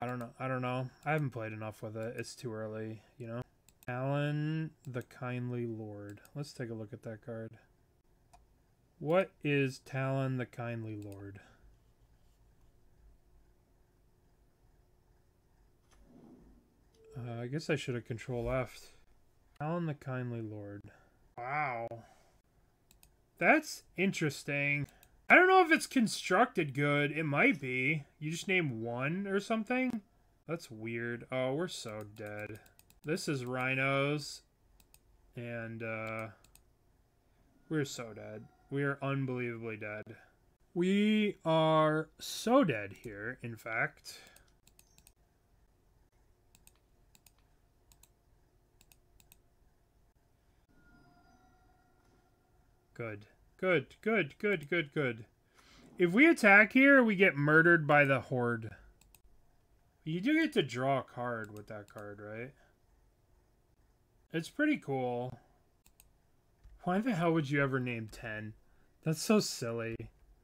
I don't know. I don't know. I haven't played enough with it. It's too early, you know? Alan the Kindly Lord. Let's take a look at that card. What is Talion the Kindly Lord? Uh, I guess I should have control left. Talion the Kindly Lord. Wow. That's interesting. I don't know if it's constructed good. It might be. You just name one or something? That's weird. Oh, we're so dead. This is rhinos. And, uh... We're so dead. We are unbelievably dead. We are so dead here, in fact. Good. Good, good, good, good, good. If we attack here, we get murdered by the Horde. You do get to draw a card with that card, right? It's pretty cool. Why the hell would you ever name 10? That's so silly.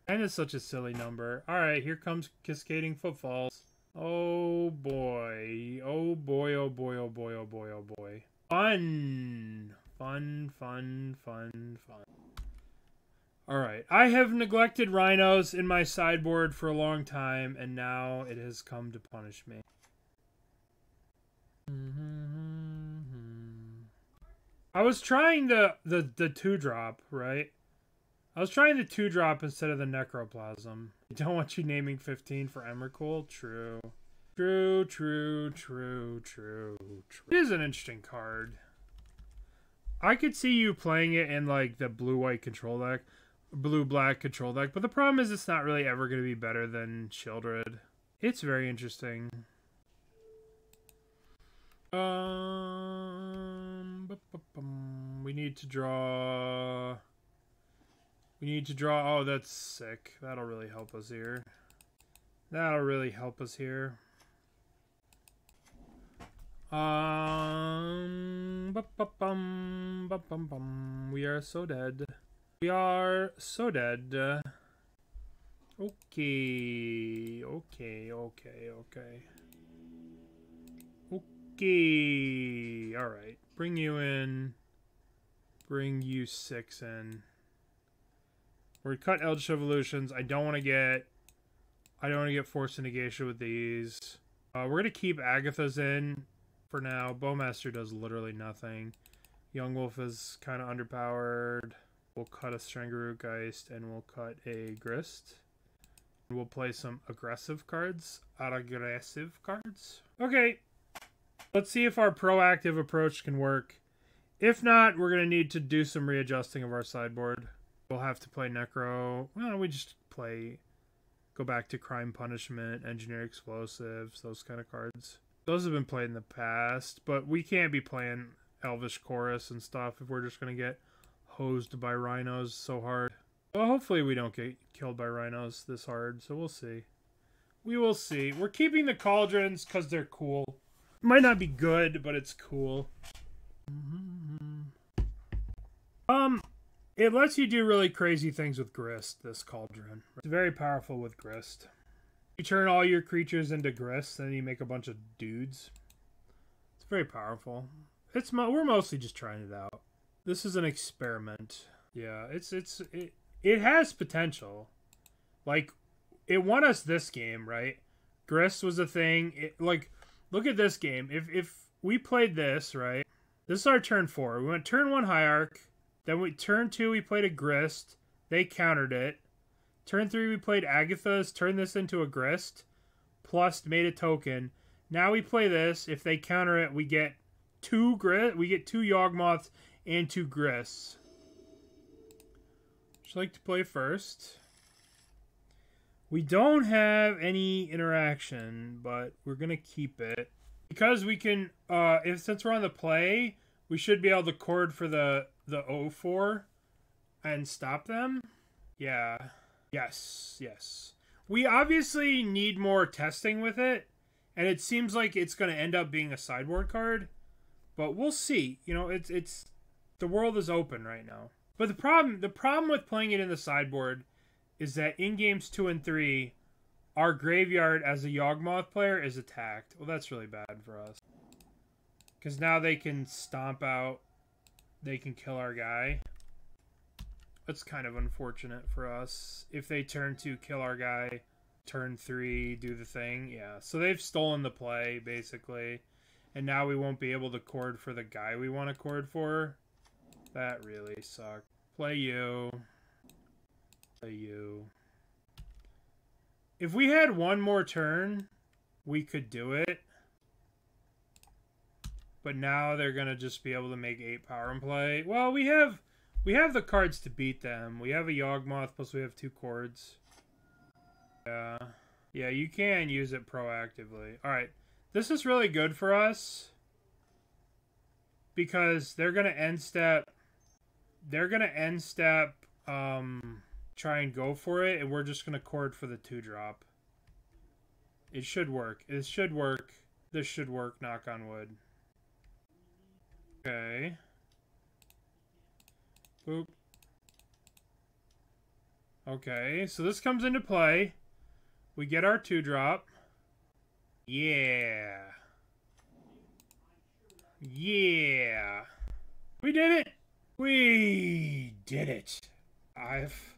10 is such a silly number. Alright, here comes Cascading Footfalls. Oh boy. Oh boy, oh boy, oh boy, oh boy, oh boy. Fun! Fun, fun, fun, fun. Alright, I have neglected rhinos in my sideboard for a long time, and now it has come to punish me. Mm-hmm. I was trying the the the two drop, right? I was trying the two drop instead of the necroplasm. I don't want you naming 15 for Emrakul. True. True, true, true, true, true. It is an interesting card. I could see you playing it in like the blue white control deck, blue black control deck, but the problem is it's not really ever going to be better than Sheoldred. It's very interesting. Um, we need to draw. We need to draw. Oh, that's sick. That'll really help us here. That'll really help us here. Um, bum, bum, bum, we are so dead. We are so dead. Okay, okay, okay, okay. Okay, alright. Bring you in. Bring you six in. We're cut Eldritch Evolutions. I don't want to get... I don't want to get Force Negation with these. Uh, we're going to keep Agatha's in for now. Bowmaster does literally nothing. Young Wolf is kind of underpowered. We'll cut a Strangleroot Geist and we'll cut a Grist. We'll play some aggressive cards. Aggressive cards. Okay. Let's see if our proactive approach can work. If not, we're going to need to do some readjusting of our sideboard. We'll have to play Necro. Well, we just play... Go back to Crime Punishment, Engineer Explosives, those kind of cards. Those have been played in the past, but we can't be playing Elvish Chorus and stuff if we're just going to get hosed by rhinos so hard. Well, hopefully we don't get killed by rhinos this hard, so we'll see. We will see. We're keeping the cauldrons because they're cool. Might not be good, but it's cool. Um, it lets you do really crazy things with Grist, this cauldron. It's very powerful with Grist. You turn all your creatures into Grist, and you make a bunch of dudes. It's very powerful. It's mo we're mostly just trying it out. This is an experiment. Yeah, it's it's it, it has potential. Like it won us this game, right? Grist was a thing. It, like look at this game. If if we played this, right? This is our turn 4. We went turn 1 high Hierarch, then we turn 2 we played a Grist. They countered it. Turn 3 we played Agatha's, turned this into a Grist, plus made a token. Now we play this. If they counter it, we get two grit. We get two Yawgmoths and two Grists. Would you like to play first? We don't have any interaction, but we're gonna keep it because we can. Uh, if since we're on the play, we should be able to chord for the the O4 and stop them. Yeah. Yes. Yes. We obviously need more testing with it, and it seems like it's going to end up being a sideboard card but we'll see. You know, it's it's the world is open right now. But the problem the problem with playing it in the sideboard is that in games two and three, our graveyard as a Yawgmoth player is attacked. Well, that's really bad for us. Because now they can stomp out, they can kill our guy. That's kind of unfortunate for us. If they turn to kill our guy, turn three, do the thing. Yeah, so they've stolen the play, basically and now we won't be able to chord for the guy we want to chord for. That really sucks. Play you. Play you. If we had one more turn, we could do it. But now they're gonna just be able to make eight power and play. Well, we have we have the cards to beat them. We have a Yawgmoth plus we have two chords. Yeah. Yeah, you can use it proactively. Alright. This is really good for us because they're going to end step they're to end step um try and go for it and we're just to chord for the 2 drop. It should work. It should work. This should work, knock on wood. Okay. Boop. Okay, so this comes into play. We get our 2 drop. Yeah. Yeah. We did it. We did it. I've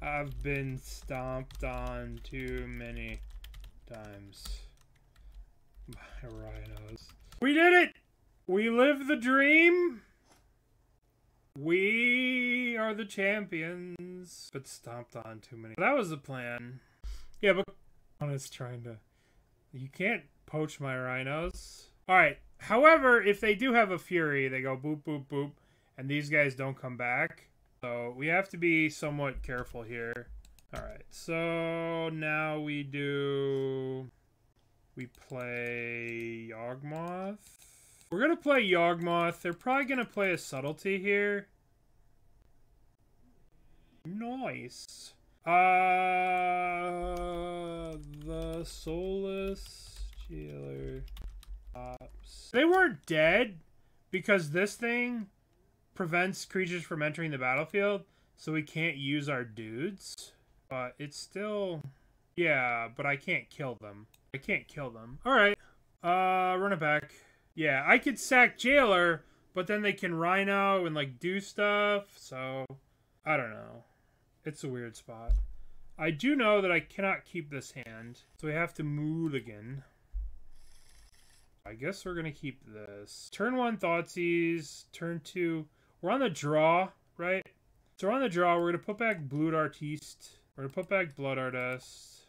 I've been stomped on too many times by rhinos. We did it. We live the dream. We are the champions, but stomped on too many. That was the plan. Yeah, but on is trying to you can't poach my rhinos. Alright, however, if they do have a Fury, they go boop, boop, boop, and these guys don't come back. So we have to be somewhat careful here. Alright, so now we do... We play Yawgmoth. We're to play Yawgmoth. They're probably to play a Subtlety here. Nice. Uh, the soulless jailer ops. They weren't dead because this thing prevents creatures from entering the battlefield, so we can't use our dudes. But it's still... Yeah, but I can't kill them. I can't kill them. Alright. Uh, run it back. Yeah, I could sack Jailer, but then they can Rhino and, like, do stuff, so... I don't know. It's a weird spot. I do know that I cannot keep this hand, so we have to move again. I guess we're gonna keep this. Turn one Thoughtseize. Turn two. We're on the draw, right? So we're on the draw. We're gonna put back Blood Artiste. We're gonna put back Blood Artist.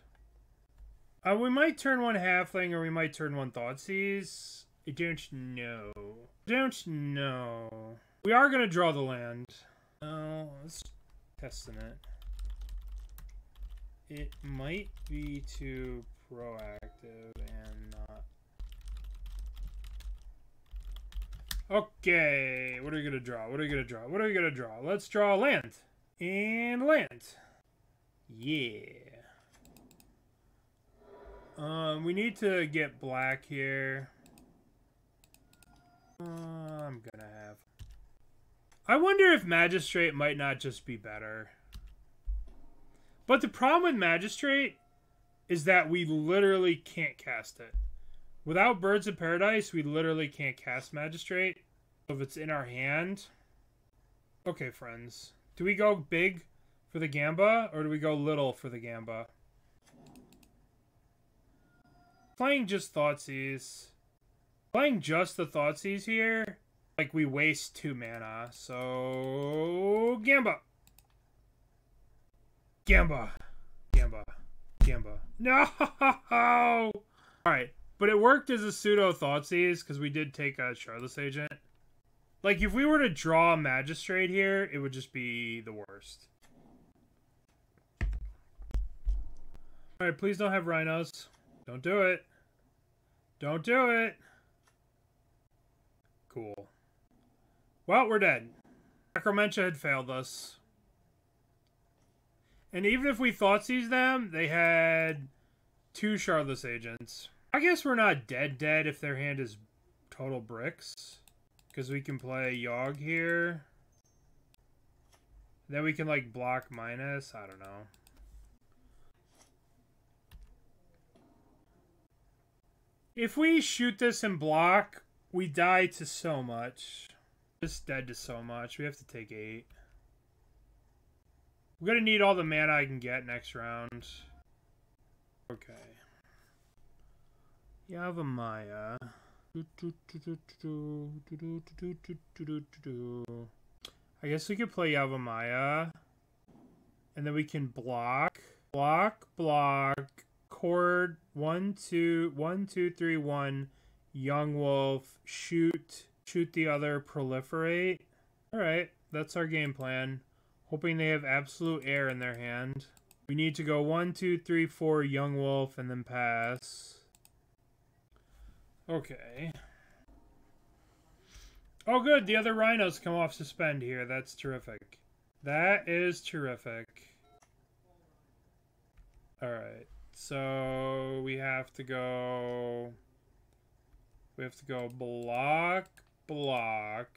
Uh, we might turn one Halfling, or we might turn one Thoughtseize. I don't know. Don't know. We are gonna draw the land. Oh, let's testing it. It might be too proactive and not Okay, what are we gonna draw? What are we gonna draw? What are we gonna draw? Let's draw land. And land. Yeah. Um, we need to get black here. Uh, I'm gonna have. I wonder if Magistrate might not just be better. But the problem with Magistrate is that we literally can't cast it. Without Birds of Paradise, we literally can't cast Magistrate. If it's in our hand... Okay, friends. Do we go big for the Gamba, or do we go little for the Gamba? Playing just Thoughtseize. Playing just the Thoughtseize here, like we waste two mana, so... Gamba! Gamba! Gamba. Gamba. No! Alright, but it worked as a pseudo Thoughtseize because we did take a Shardless Agent. Like, if we were to draw a Magistrate here, it would just be the worst. Alright, please don't have Rhinos. Don't do it. Don't do it. Cool. Well, we're dead. Necromentia had failed us. And even if we Thoughtseize them, they had two Shardless Agents. I guess we're not dead dead if their hand is total bricks. Because we can play Yogg here. Then we can, like, block minus. I don't know. If we shoot this and block, we die to so much. Just dead to so much. We have to take eight. We're gonna need all the mana I can get next round. Okay. Yavimaya. I guess we could play Yavimaya. And then we can block. Block, block, chord, one, two, one, two, three, one, young wolf, shoot, shoot the other, proliferate. Alright, that's our game plan. Hoping they have absolute air in their hand. We need to go one, two, three, four, young wolf, and then pass. Okay. Oh, good. The other rhinos come off suspend here. That's terrific. That is terrific. Alright. So, we have to go... We have to go block, block.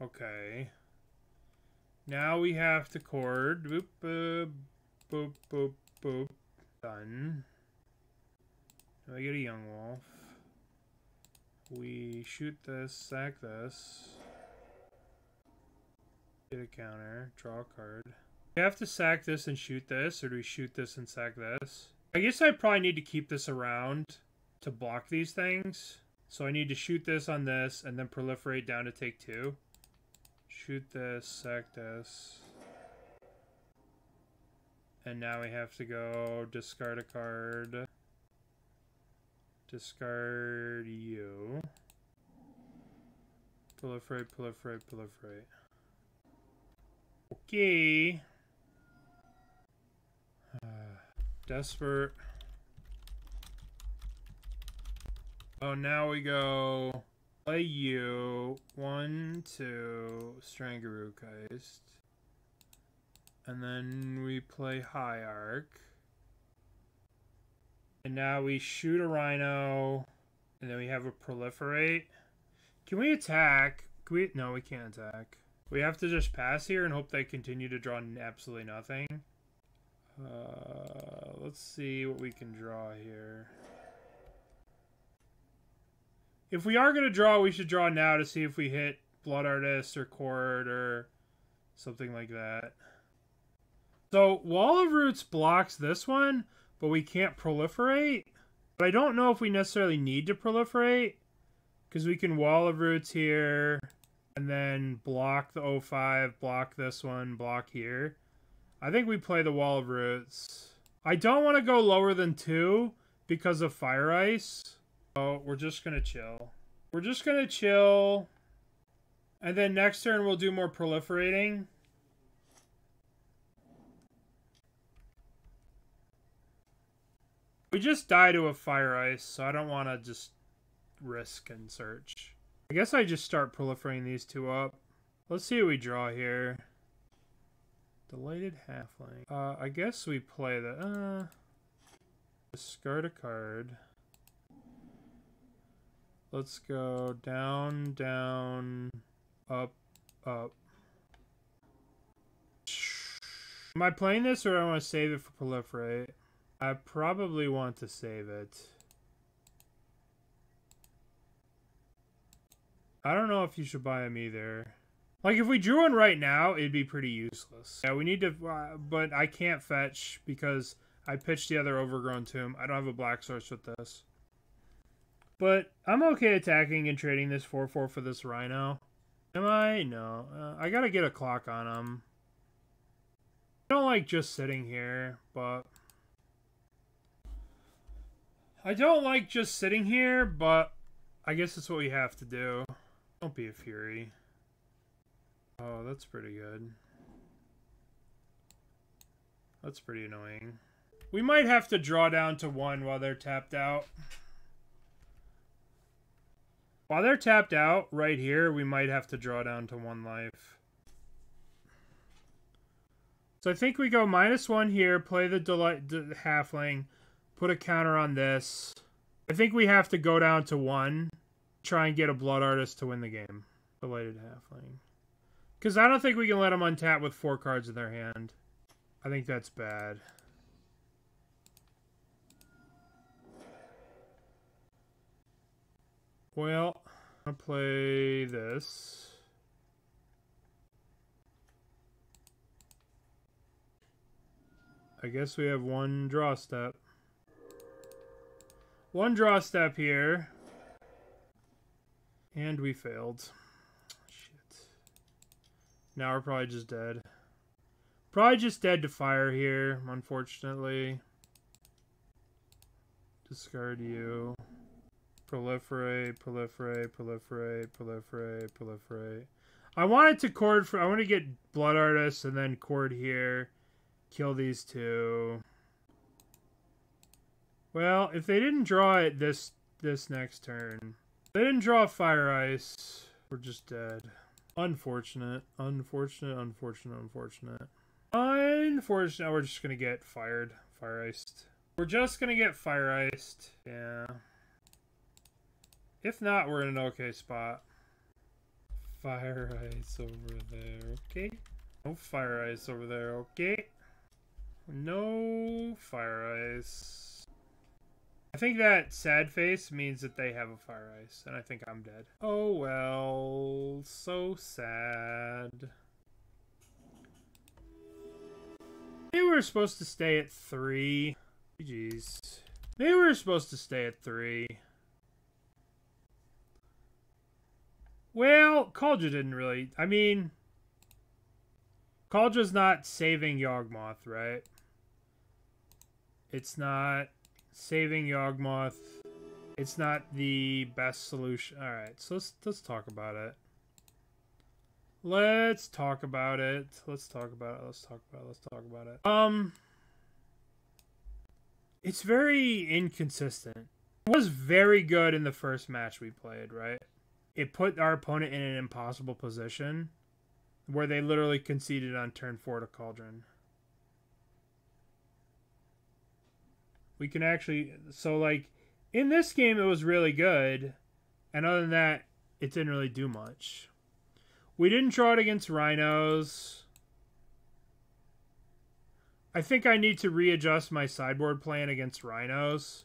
Okay. Now we have to chord. Boop, boop, boop, boop, boop. Done. Now I get a young wolf. We shoot this, sack this. Get a counter, draw a card. We have to sack this and shoot this, or do we shoot this and sack this? I guess I probably need to keep this around to block these things. So I need to shoot this on this, and then proliferate down to take two. Shoot this, sack this. And now we have to go discard a card. Discard you. Proliferate, proliferate, proliferate. Okay. Uh, desperate. Oh, now we go play you. One, two, Strangleroot Geist. And then we play Hierarch. And now we shoot a rhino. And then we have a proliferate. Can we attack? Can we? No, we can't attack. We have to just pass here and hope they continue to draw absolutely nothing. Uh, let's see what we can draw here. If we are going to draw, we should draw now to see if we hit Blood Artist or Chord or something like that. So Wall of Roots blocks this one, but we can't proliferate. But I don't know if we necessarily need to proliferate because we can Wall of Roots here and then block the 05, block this one, block here. I think we play the Wall of Roots. I don't want to go lower than two because of Fire Ice. Oh, we're just going to chill. We're just going to chill. And then next turn we'll do more proliferating. We just die to a fire ice, so I don't want to just risk and search. I guess I just start proliferating these two up. Let's see what we draw here. Delighted Halfling. Uh, I guess we play the... Uh, discard a card. Let's go down, down, up, up. Am I playing this or do I want to save it for proliferate? I probably want to save it. I don't know if you should buy them either. Like, if we drew one right now, it'd be pretty useless. Yeah, we need to... Uh, but I can't fetch because I pitched the other Overgrown Tomb. I don't have a black source with this. But I'm okay attacking and trading this 4-4 for this Rhino. Am I? No. Uh, I gotta get a clock on him. I don't like just sitting here, but... I don't like just sitting here, but I guess it's what we have to do. Don't be a fury. Oh, that's pretty good. That's pretty annoying. We might have to draw down to one while they're tapped out. While they're tapped out right here, we might have to draw down to one life. So I think we go minus one here, play the delight halfling, put a counter on this. I think we have to go down to one, try and get a blood artist to win the game. Delighted halfling. Because I don't think we can let them untap with four cards in their hand. I think that's bad. Well, I'll play this. I guess we have one draw step. One draw step here. And we failed. Shit. Now we're probably just dead. Probably just dead to fire here, unfortunately. Discard you. Proliferate, proliferate, proliferate, proliferate, proliferate. I wanted to chord for I want to get Blood Artist and then chord here. Kill these two. Well, if they didn't draw it this this next turn. They didn't draw Fire Ice. We're just dead. Unfortunate. Unfortunate, unfortunate, unfortunate. Unfortunate. We're just gonna get fired. Fire iced. We're just gonna get fire iced. Yeah. If not, we're in an okay spot. Fire ice over there, okay? No fire ice over there, okay? No fire ice. I think that sad face means that they have a fire ice, and I think I'm dead. Oh well, so sad. Maybe we were supposed to stay at three. Jeez. Maybe we were supposed to stay at three. Well, Kaldra didn't really. I mean, Kaldra's not saving Yawgmoth, right? It's not saving Yawgmoth. It's not the best solution. All right, so let's let's talk about it. Let's talk about it. Let's talk about it. Let's talk about it. Let's talk about it. Um It's very inconsistent. It was very good in the first match we played, right? It put our opponent in an impossible position where they literally conceded on turn 4 to Cauldron. We can actually so like in this game it was really good and other than that it didn't really do much we didn't draw it against rhinos I think I need to readjust my sideboard plan against rhinos.